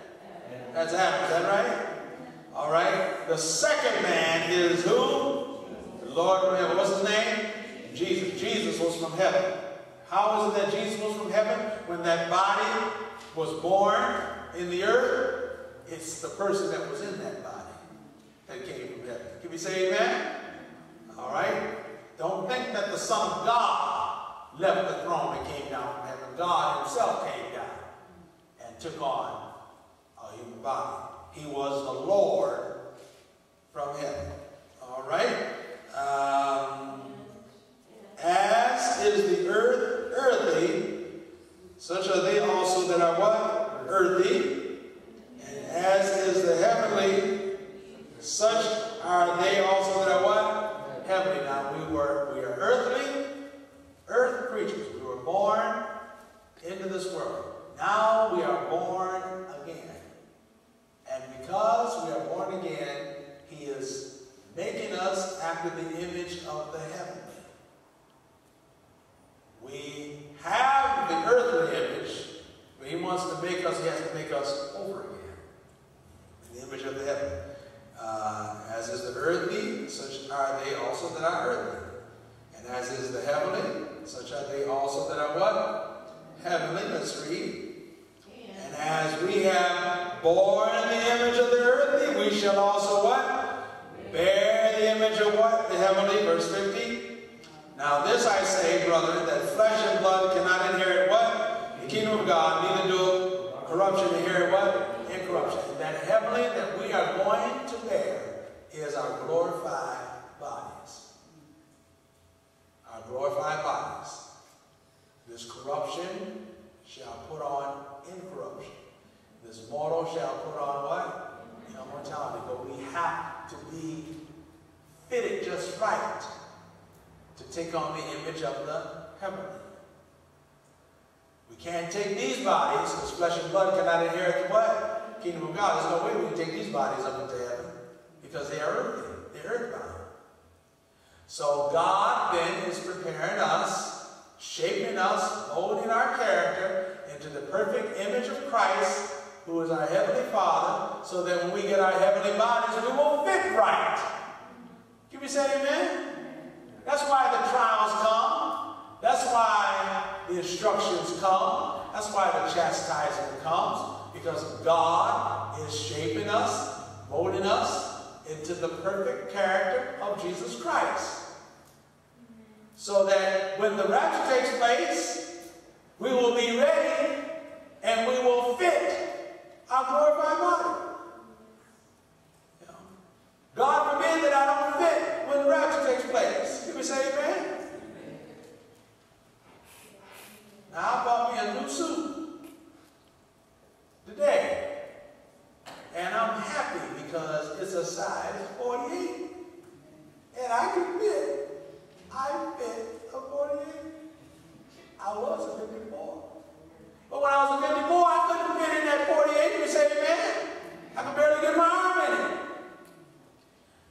That's Adam. Is that right? All right. The second man is who? The Lord. What's his name? Jesus. Was from heaven. How is it that Jesus was from heaven? When that body was born in the earth, it's the person that was in that body that came from heaven. Can we say amen? All right. Don't think that the Son of God left the throne and came down from heaven. God himself came down and took on a human body. He was the Lord from heaven. All right? Um, as is the earth earthy, such are they also that are what? Earthy. And as is the heavenly, such are they also that are what? Heavenly. Now we were we are earthly, earth creatures. We were born into this world. Now we are born again. And because we are born again, he is making us after the image of the heavenly. We have the earthly image, but he wants to make us, he has to make us over again. In the image of the heaven. Uh, as is the earthly, such are they also that are earthly. And as is the heavenly, such are they also that are what? Heavenly. Let's read. And as we have borne the image of the earthly, we shall also what? Bear the image of what? The heavenly. Verse 50. Now this I say, brother, that flesh and blood cannot inherit what? The kingdom of God, neither do corruption inherit what? Incorruption. That heavenly that we are going to bear is our glorified bodies. Our glorified bodies. This corruption shall put on incorruption. This mortal shall put on what? Immortality. But we have to be fitted just right to take on the image of the heavenly. We can't take these bodies, because flesh and blood cannot inherit the what? Kingdom of God. There's no way we can take these bodies up into heaven, because they are earthly. They're earthbound. So God then is preparing us, shaping us, molding our character into the perfect image of Christ, who is our Heavenly Father, so that when we get our heavenly bodies, we will fit right. Can we say amen? That's why the trials come. That's why the instructions come. That's why the chastisement comes. Because God is shaping us, molding us into the perfect character of Jesus Christ. So that when the rapture takes place, we will be ready and we will fit our glorified body. God forbid that I don't fit when the rapture takes place. We say amen? Now I bought me a new suit today. And I'm happy because it's a size 48. And I can fit. I fit a 48. I was a 54. But when I was a 54, I couldn't fit in that 48. You say, man, I could barely get my arm in it.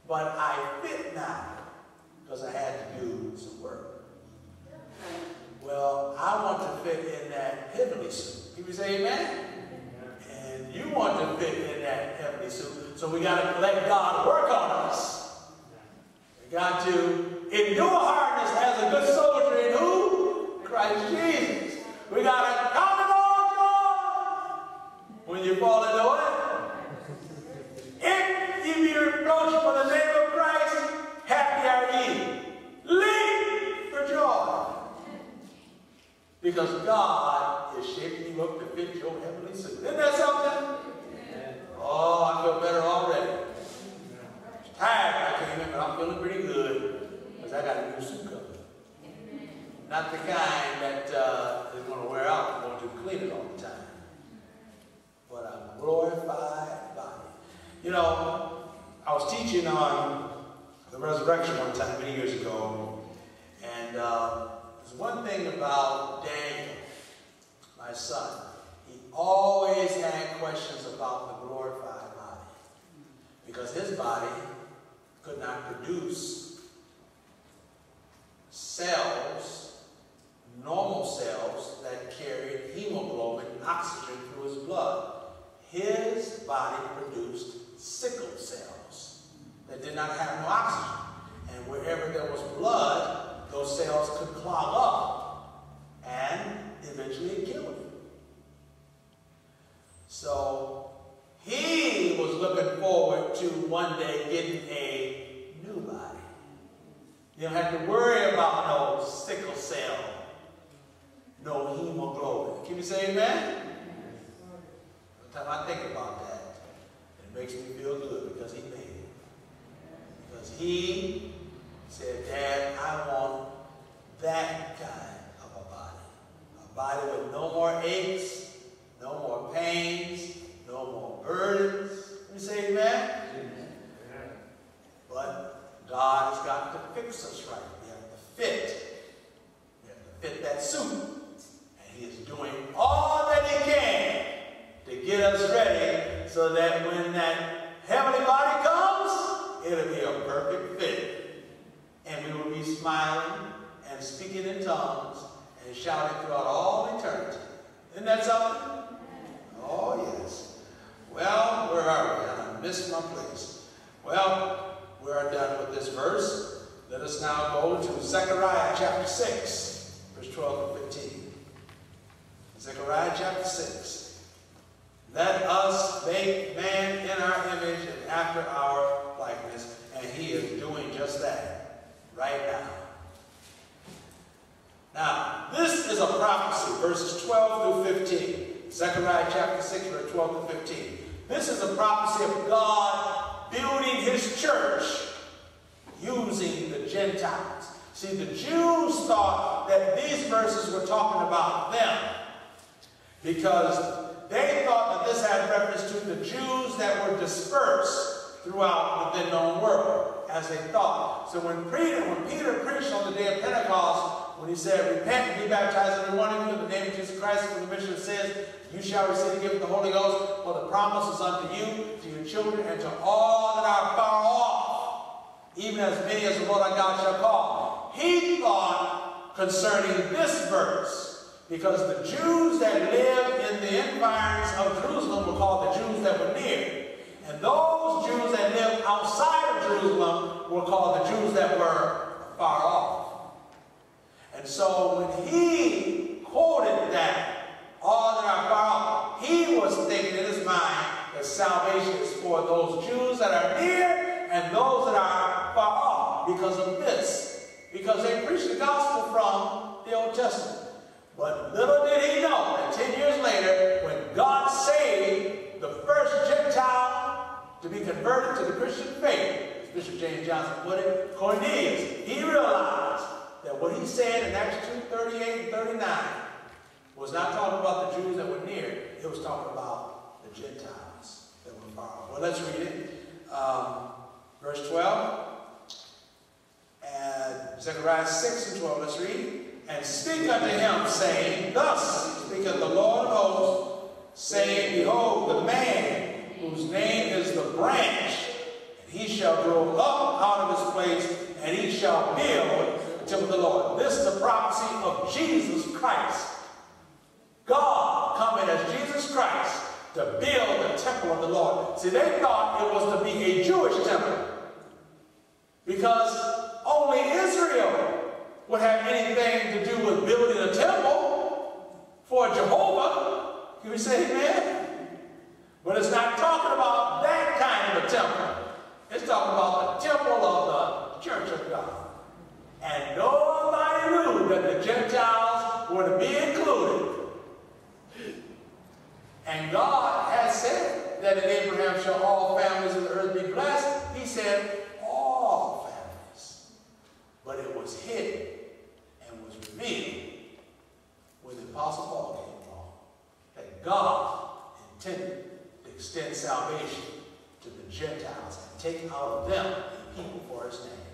But I fit now because I had to do some work. Well, I want to fit in that heavenly suit. Can you say amen? And you want to fit in that heavenly suit. So we got to let God work on us. We got to endure hardness as a good soldier in who? Christ Jesus. We got to count it all joy when you fall into it. If you be reproached for the name of Christ, happy are ye. Leap for joy. Because God is shaping you up to fit your heavenly suit. Isn't that something? Oh, I feel better already. I'm tired I came in, but I'm feeling pretty good because I got a new suit coming. Not the kind that uh, is going to wear out. I'm going to clean it all the time. But a glorified body. You know, I was teaching on the resurrection one time many years ago, and uh, one thing about Daniel, my son. He always had questions about the glorified body because his body could not produce cells, normal cells that carried hemoglobin, oxygen through his blood. His body produced sickle cells that did not have no oxygen. And wherever there was blood, those cells could clog up and eventually kill him. So he was looking forward to one day getting a new body. You don't have to worry about no sickle cell, no hemoglobin. Can you say amen? Every time I think about that, it makes me feel good because he made it. Because he said, Dad, I want that kind of a body. A body with no more aches, no more pains, no more burdens. Can you say amen? amen? But God has got to fix us right. We have to fit. We have to fit that suit. And he is doing all that he can to get us ready so that when that heavenly body comes, it'll be a perfect fit. And we will be smiling and speaking in tongues and shouting throughout all eternity. Isn't that something? Oh, yes. Well, where are we? I missed my place. Well, we are done with this verse. Let us now go to Zechariah chapter 6, verse 12 and 15. Zechariah chapter 6. Let us make man in our image and after our likeness. And he is doing just that right now. Now, this is a prophecy, verses 12 through 15. Zechariah chapter 6, verse 12 through 15. This is a prophecy of God building his church using the Gentiles. See, the Jews thought that these verses were talking about them because they thought that this had reference to the Jews that were dispersed throughout the then known world, as they thought. So when Peter, when Peter preached on the day of Pentecost, when he said, Repent and be baptized every one of you in the name of Jesus Christ, for the mission says, You shall receive the gift of the Holy Ghost, for the promise is unto you, to your children, and to all that are far off, even as many as the Lord our God shall call. He thought concerning this verse Because the Jews that lived in the environs of Jerusalem were called the Jews that were near. And those Jews that lived outside Jerusalem were called the Jews that were far off. And so when he quoted that, all that are far off, he was thinking in his mind that salvation is for those Jews that are near and those that are far off because of this. Because they preached the gospel from the Old Testament. But little did he know that 10 years later, when God saved the first Gentile to be converted to the Christian faith, Bishop James Johnson put it, Cornelius, he realized that what he said in Acts 2, 38 and 39 was not talking about the Jews that were near, it was talking about the Gentiles that were far. Well, let's read it. Um, verse 12. And Zechariah 6 and 12, let's read. And speak unto him, saying, Thus speaketh the Lord of hosts, saying, Behold, the man whose name is the branch, he shall grow up out of his place, and he shall build the temple of the Lord. This is the prophecy of Jesus Christ. God coming as Jesus Christ to build the temple of the Lord. See, they thought it was to be a Jewish temple because only Israel would have anything to do with building a temple for Jehovah. Can we say amen? But it's not talking about that kind of a temple. It's talking about the temple of the church of God. And nobody knew that the Gentiles were to be included. And God has said that in Abraham shall all families of the earth be blessed. He said all families. But it was hidden and was revealed when the Apostle Paul came along that God intended to extend salvation to the Gentiles and take out of them people for his name.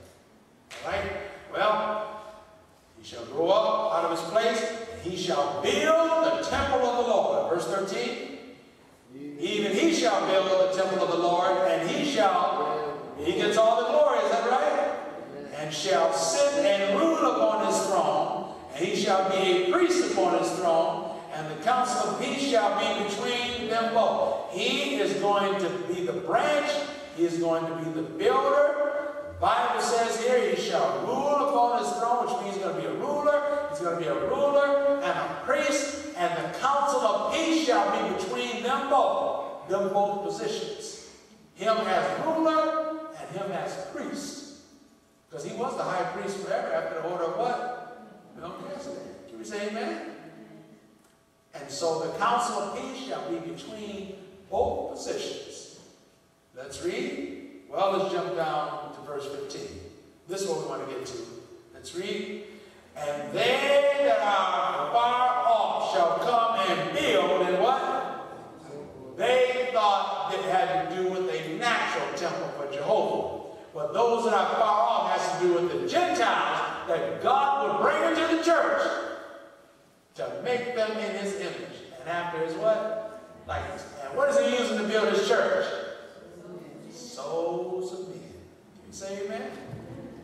Both, them both positions. Him as ruler and him as priest. Because he was the high priest forever after the order of what? Melchizedek. Can we say amen? And so the council of peace shall be between both positions. Let's read. Well, let's jump down to verse 15. This is what we want to get to. Let's read. And they that are far off shall come and build and what? They thought it had to do with a natural temple for Jehovah. But those that are far off has to do with the Gentiles that God would bring into the church to make them in his image. And after his what? Likeness. And what is he using to build his church? souls of men. You say amen?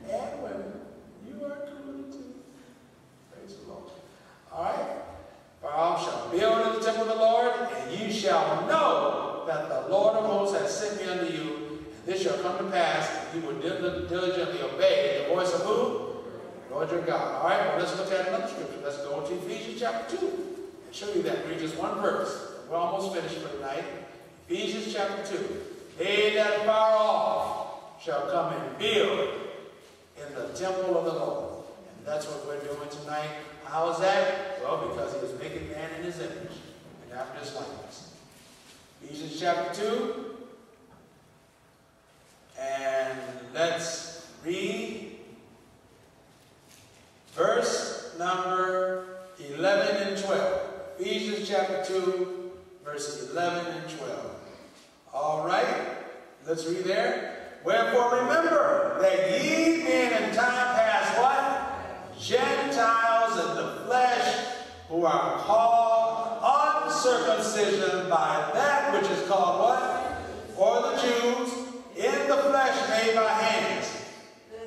And women. You are included too. Praise the Lord. All right. For I shall build in the temple of the Lord, and you shall know that the Lord of hosts has sent me unto you. And this shall come to pass if you will diligently obey the voice of who? Lord your God. All right, well, let's look at another scripture. Let's go to Ephesians chapter 2 and show you that. Read just one verse. We're almost finished for tonight. Ephesians chapter 2. They that far off shall come and build in the temple of the Lord. And that's what we're doing tonight. How is that? Because he was making man in his image and after his likeness. Ephesians chapter 2. And let's read verse number 11 and 12. Ephesians chapter 2, verses 11 and 12. All right, let's read there. Wherefore remember that ye being in time past what? Gentiles who are called uncircumcision by that which is called what? For the Jews, in the flesh made by hands.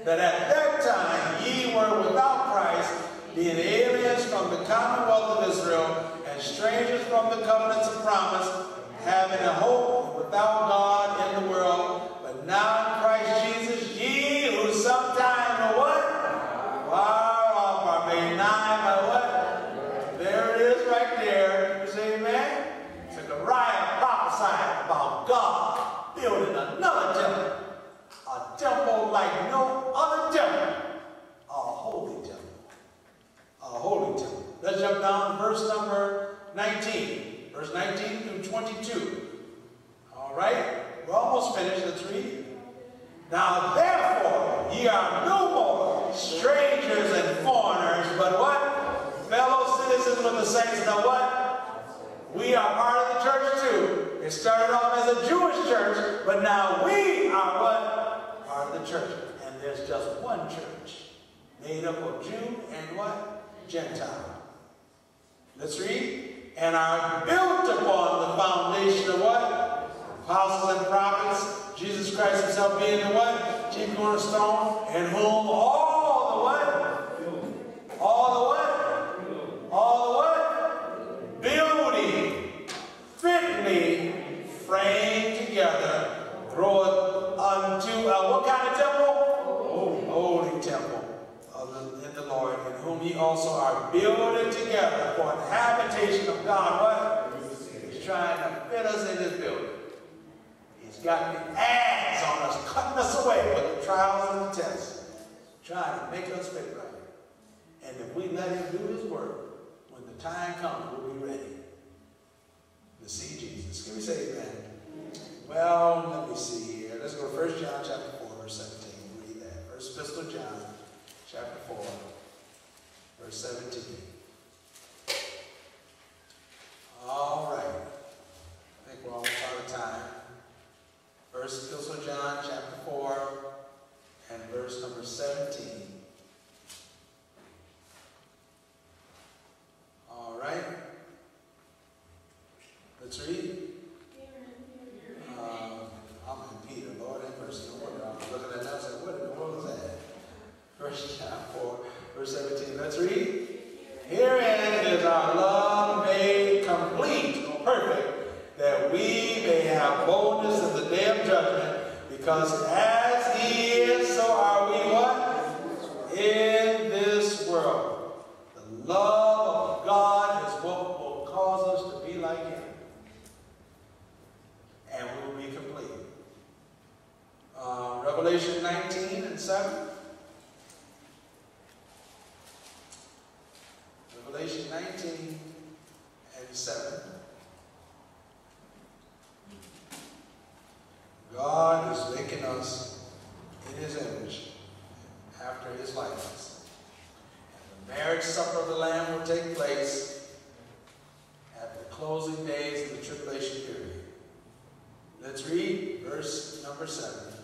That at that time ye were without Christ, being aliens from the commonwealth of Israel, and strangers from the covenants of promise, having a hope without God in the world, but now in Christ Jesus, ye who sometime what? Far off are made nigh by what? There it is right there. You say amen? Zechariah prophesied about God building another temple. A temple like no other temple. A holy temple. A holy temple. Let's jump down to verse number 19. Verse 19 through 22. All right? We're almost finished. Let's read. Now therefore, ye are no more strangers and foreigners, but what? Fellow citizens with the saints. Now what? We are part of the church too. It started off as a Jewish church, but now we are what? Part of the church. And there's just one church, made up of Jew and what? Gentile. Let's read. And are built upon the foundation of what? Apostles and prophets, Jesus Christ himself being the what? Chief cornerstone, in whom all the what? All the what? All the what? Building fitly framed together groweth unto a what kind of temple? Holy temple of the, in the Lord, in whom ye also are builded together for the habitation of God. What? He's trying to fit us in this building. He's got the adz on us, cutting us away with the trials and the tests, trying to make us fit right. And if we let him do his work, when the time comes, we'll be ready to see Jesus. Can we say amen? Well, let me see here. Let's go to 1 John chapter 4, verse 17. Read that. First Epistle John, chapter 4, verse 17. All right. I think we're almost out of time. First Epistle John, chapter 4, and verse number 17. All right. Let's read. Um, I'm in Peter, Lord have mercy. No wonder I was looking at that. I said, what in the world is that? First John 4, verse 17. Let's read. Herein is our love made complete, or perfect, that we may have boldness in the day of judgment, because as he is, so are we what? In this world. The love of God is what will cause us to be like him. And we will be complete. Uh, Revelation 19 and 7. Revelation 19 and 7. God is making us in his image, after his likeness. And the marriage supper of the Lamb will take place at the closing days of the tribulation period. Let's read verse number 7.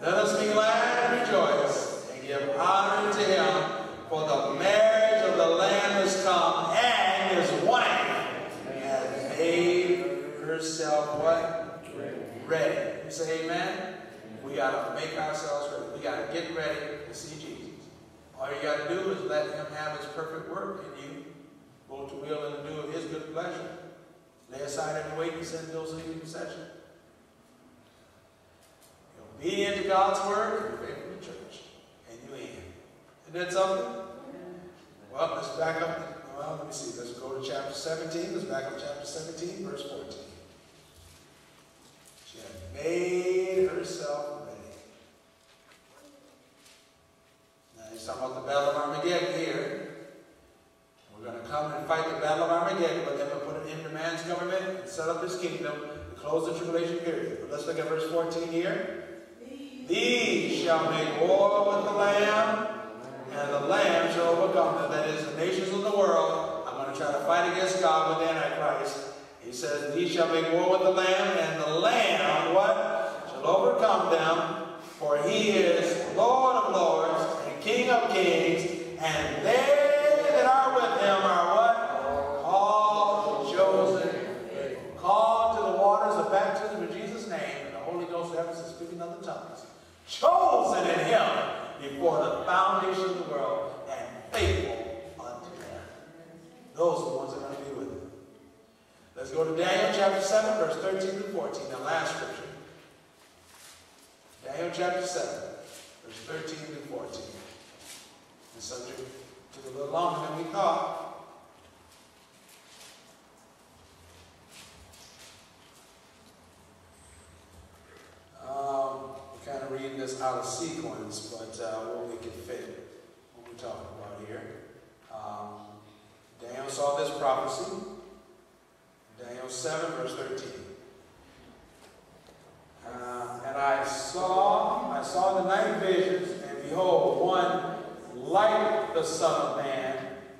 Let us be glad and rejoice and give honor to him, for the marriage of the Lamb is come, and his wife has made herself what? Ready. You say amen? We got to make ourselves ready. We got to get ready to see Jesus. All you got to do is let him have his perfect work in you, both to will and to do of his good pleasure. Lay aside every weight and sin those in your possession. You'll be into God's word and faithful to church. And you in. Isn't that something? Well, let's back up. Well, let me see. Let's go to chapter 17. Let's back up chapter 17, verse 14. She had made herself ready. Now he's talking about the battle of Armageddon here. We're going to come and fight the battle of Armageddon, but then we'll put an end to man's government and set up his kingdom and close the tribulation period. But let's look at verse 14 here. These shall make war with the Lamb, and the Lamb shall overcome them. That is, the nations of the world. I'm going to try to fight against God with Antichrist. He says, These shall make war with the Lamb, and the Lamb, what? Shall overcome them, for he is Lord of lords and King of kings, and they foundation of the world and faithful unto death. Those are the ones that are going to be with him. Let's go to Daniel chapter 7, verse 13 to 14, the last scripture. Daniel chapter 7, verse 13 to 14. The subject took a little longer than we thought. Out of sequence, but uh, we'll make it fit what we're talking about here. Um, Daniel saw this prophecy. Daniel 7, verse 13. Uh, and I saw, I saw the night visions, and behold, one like the Son of Man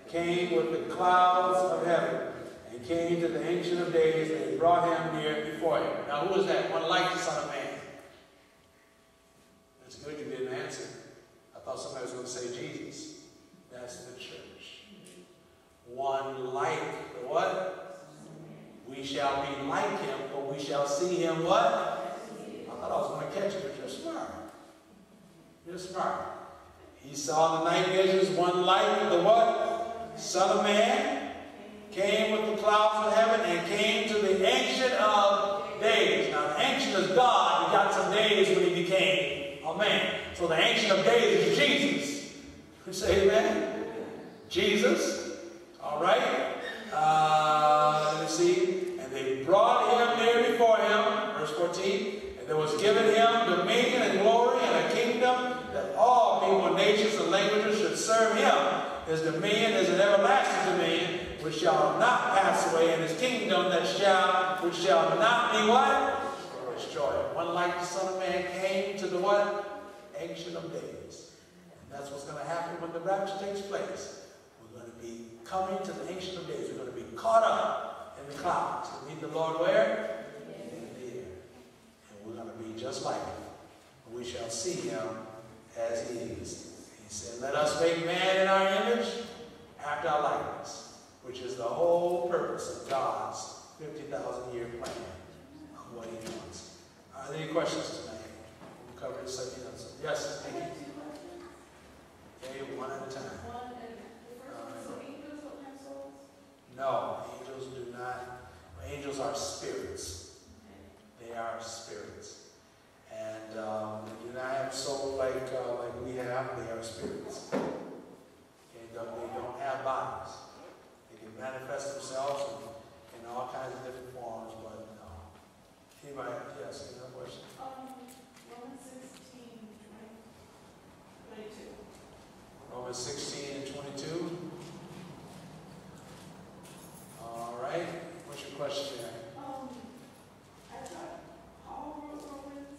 came with the clouds of heaven, and came to the Ancient of Days, and brought him near before him. Now, who is that? One like the Son of Man. You didn't answer. I thought somebody was going to say Jesus. That's the church. One like the what? We shall be like him, but we shall see him what? I thought I was going to catch it, but you're smart. You're smart. He saw the night visions, one like the what? Son of Man came with the clouds of heaven and came to the Ancient of Days. Now, the Ancient is God. He got some days when he became a man. So the Ancient of Days is Jesus. We say amen? Jesus. All right. Uh, let me see. And they brought him there before him. Verse 14. And there was given him dominion and glory and a kingdom that all people, nations, and languages should serve him. His dominion is an everlasting dominion which shall not pass away, and his kingdom that shall, which shall not be what? Destroyed. One like the Son of Man came to the what? Ancient of Days. And that's what's going to happen when the rapture takes place. We're going to be coming to the Ancient of Days. We're going to be caught up in the clouds to meet the Lord where? In the air. And we're going to be just like him. We shall see him as he is. He said, let us make man in our image after our likeness, which is the whole purpose of God's 50,000 year plan of what he wants. Are there any questions tonight? We'll cover. Yes, thank you. Okay, one at a time. No, angels do not. Angels are spirits. They are spirits. And um, they do not have soul like, uh, like we have. They are spirits. Okay, don't, they don't have bodies. They can manifest themselves in, in all kinds of different forms. Anybody? Yes, any other question? Um, Romans 16, 22. Romans 16 and 22. All right. What's your question there? Um, I thought Paul wrote Romans,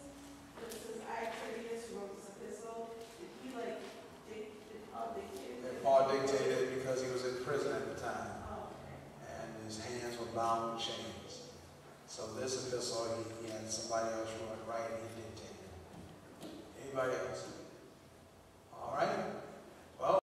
but it says I, Critias, wrote this epistle. Did he like, dic- did Paul dictate? Paul dictated because he was in prison at the time. Oh, okay. and his hands were bound with chains. So this epistle, he, he had somebody else write, and he dictated. Anybody else? All right.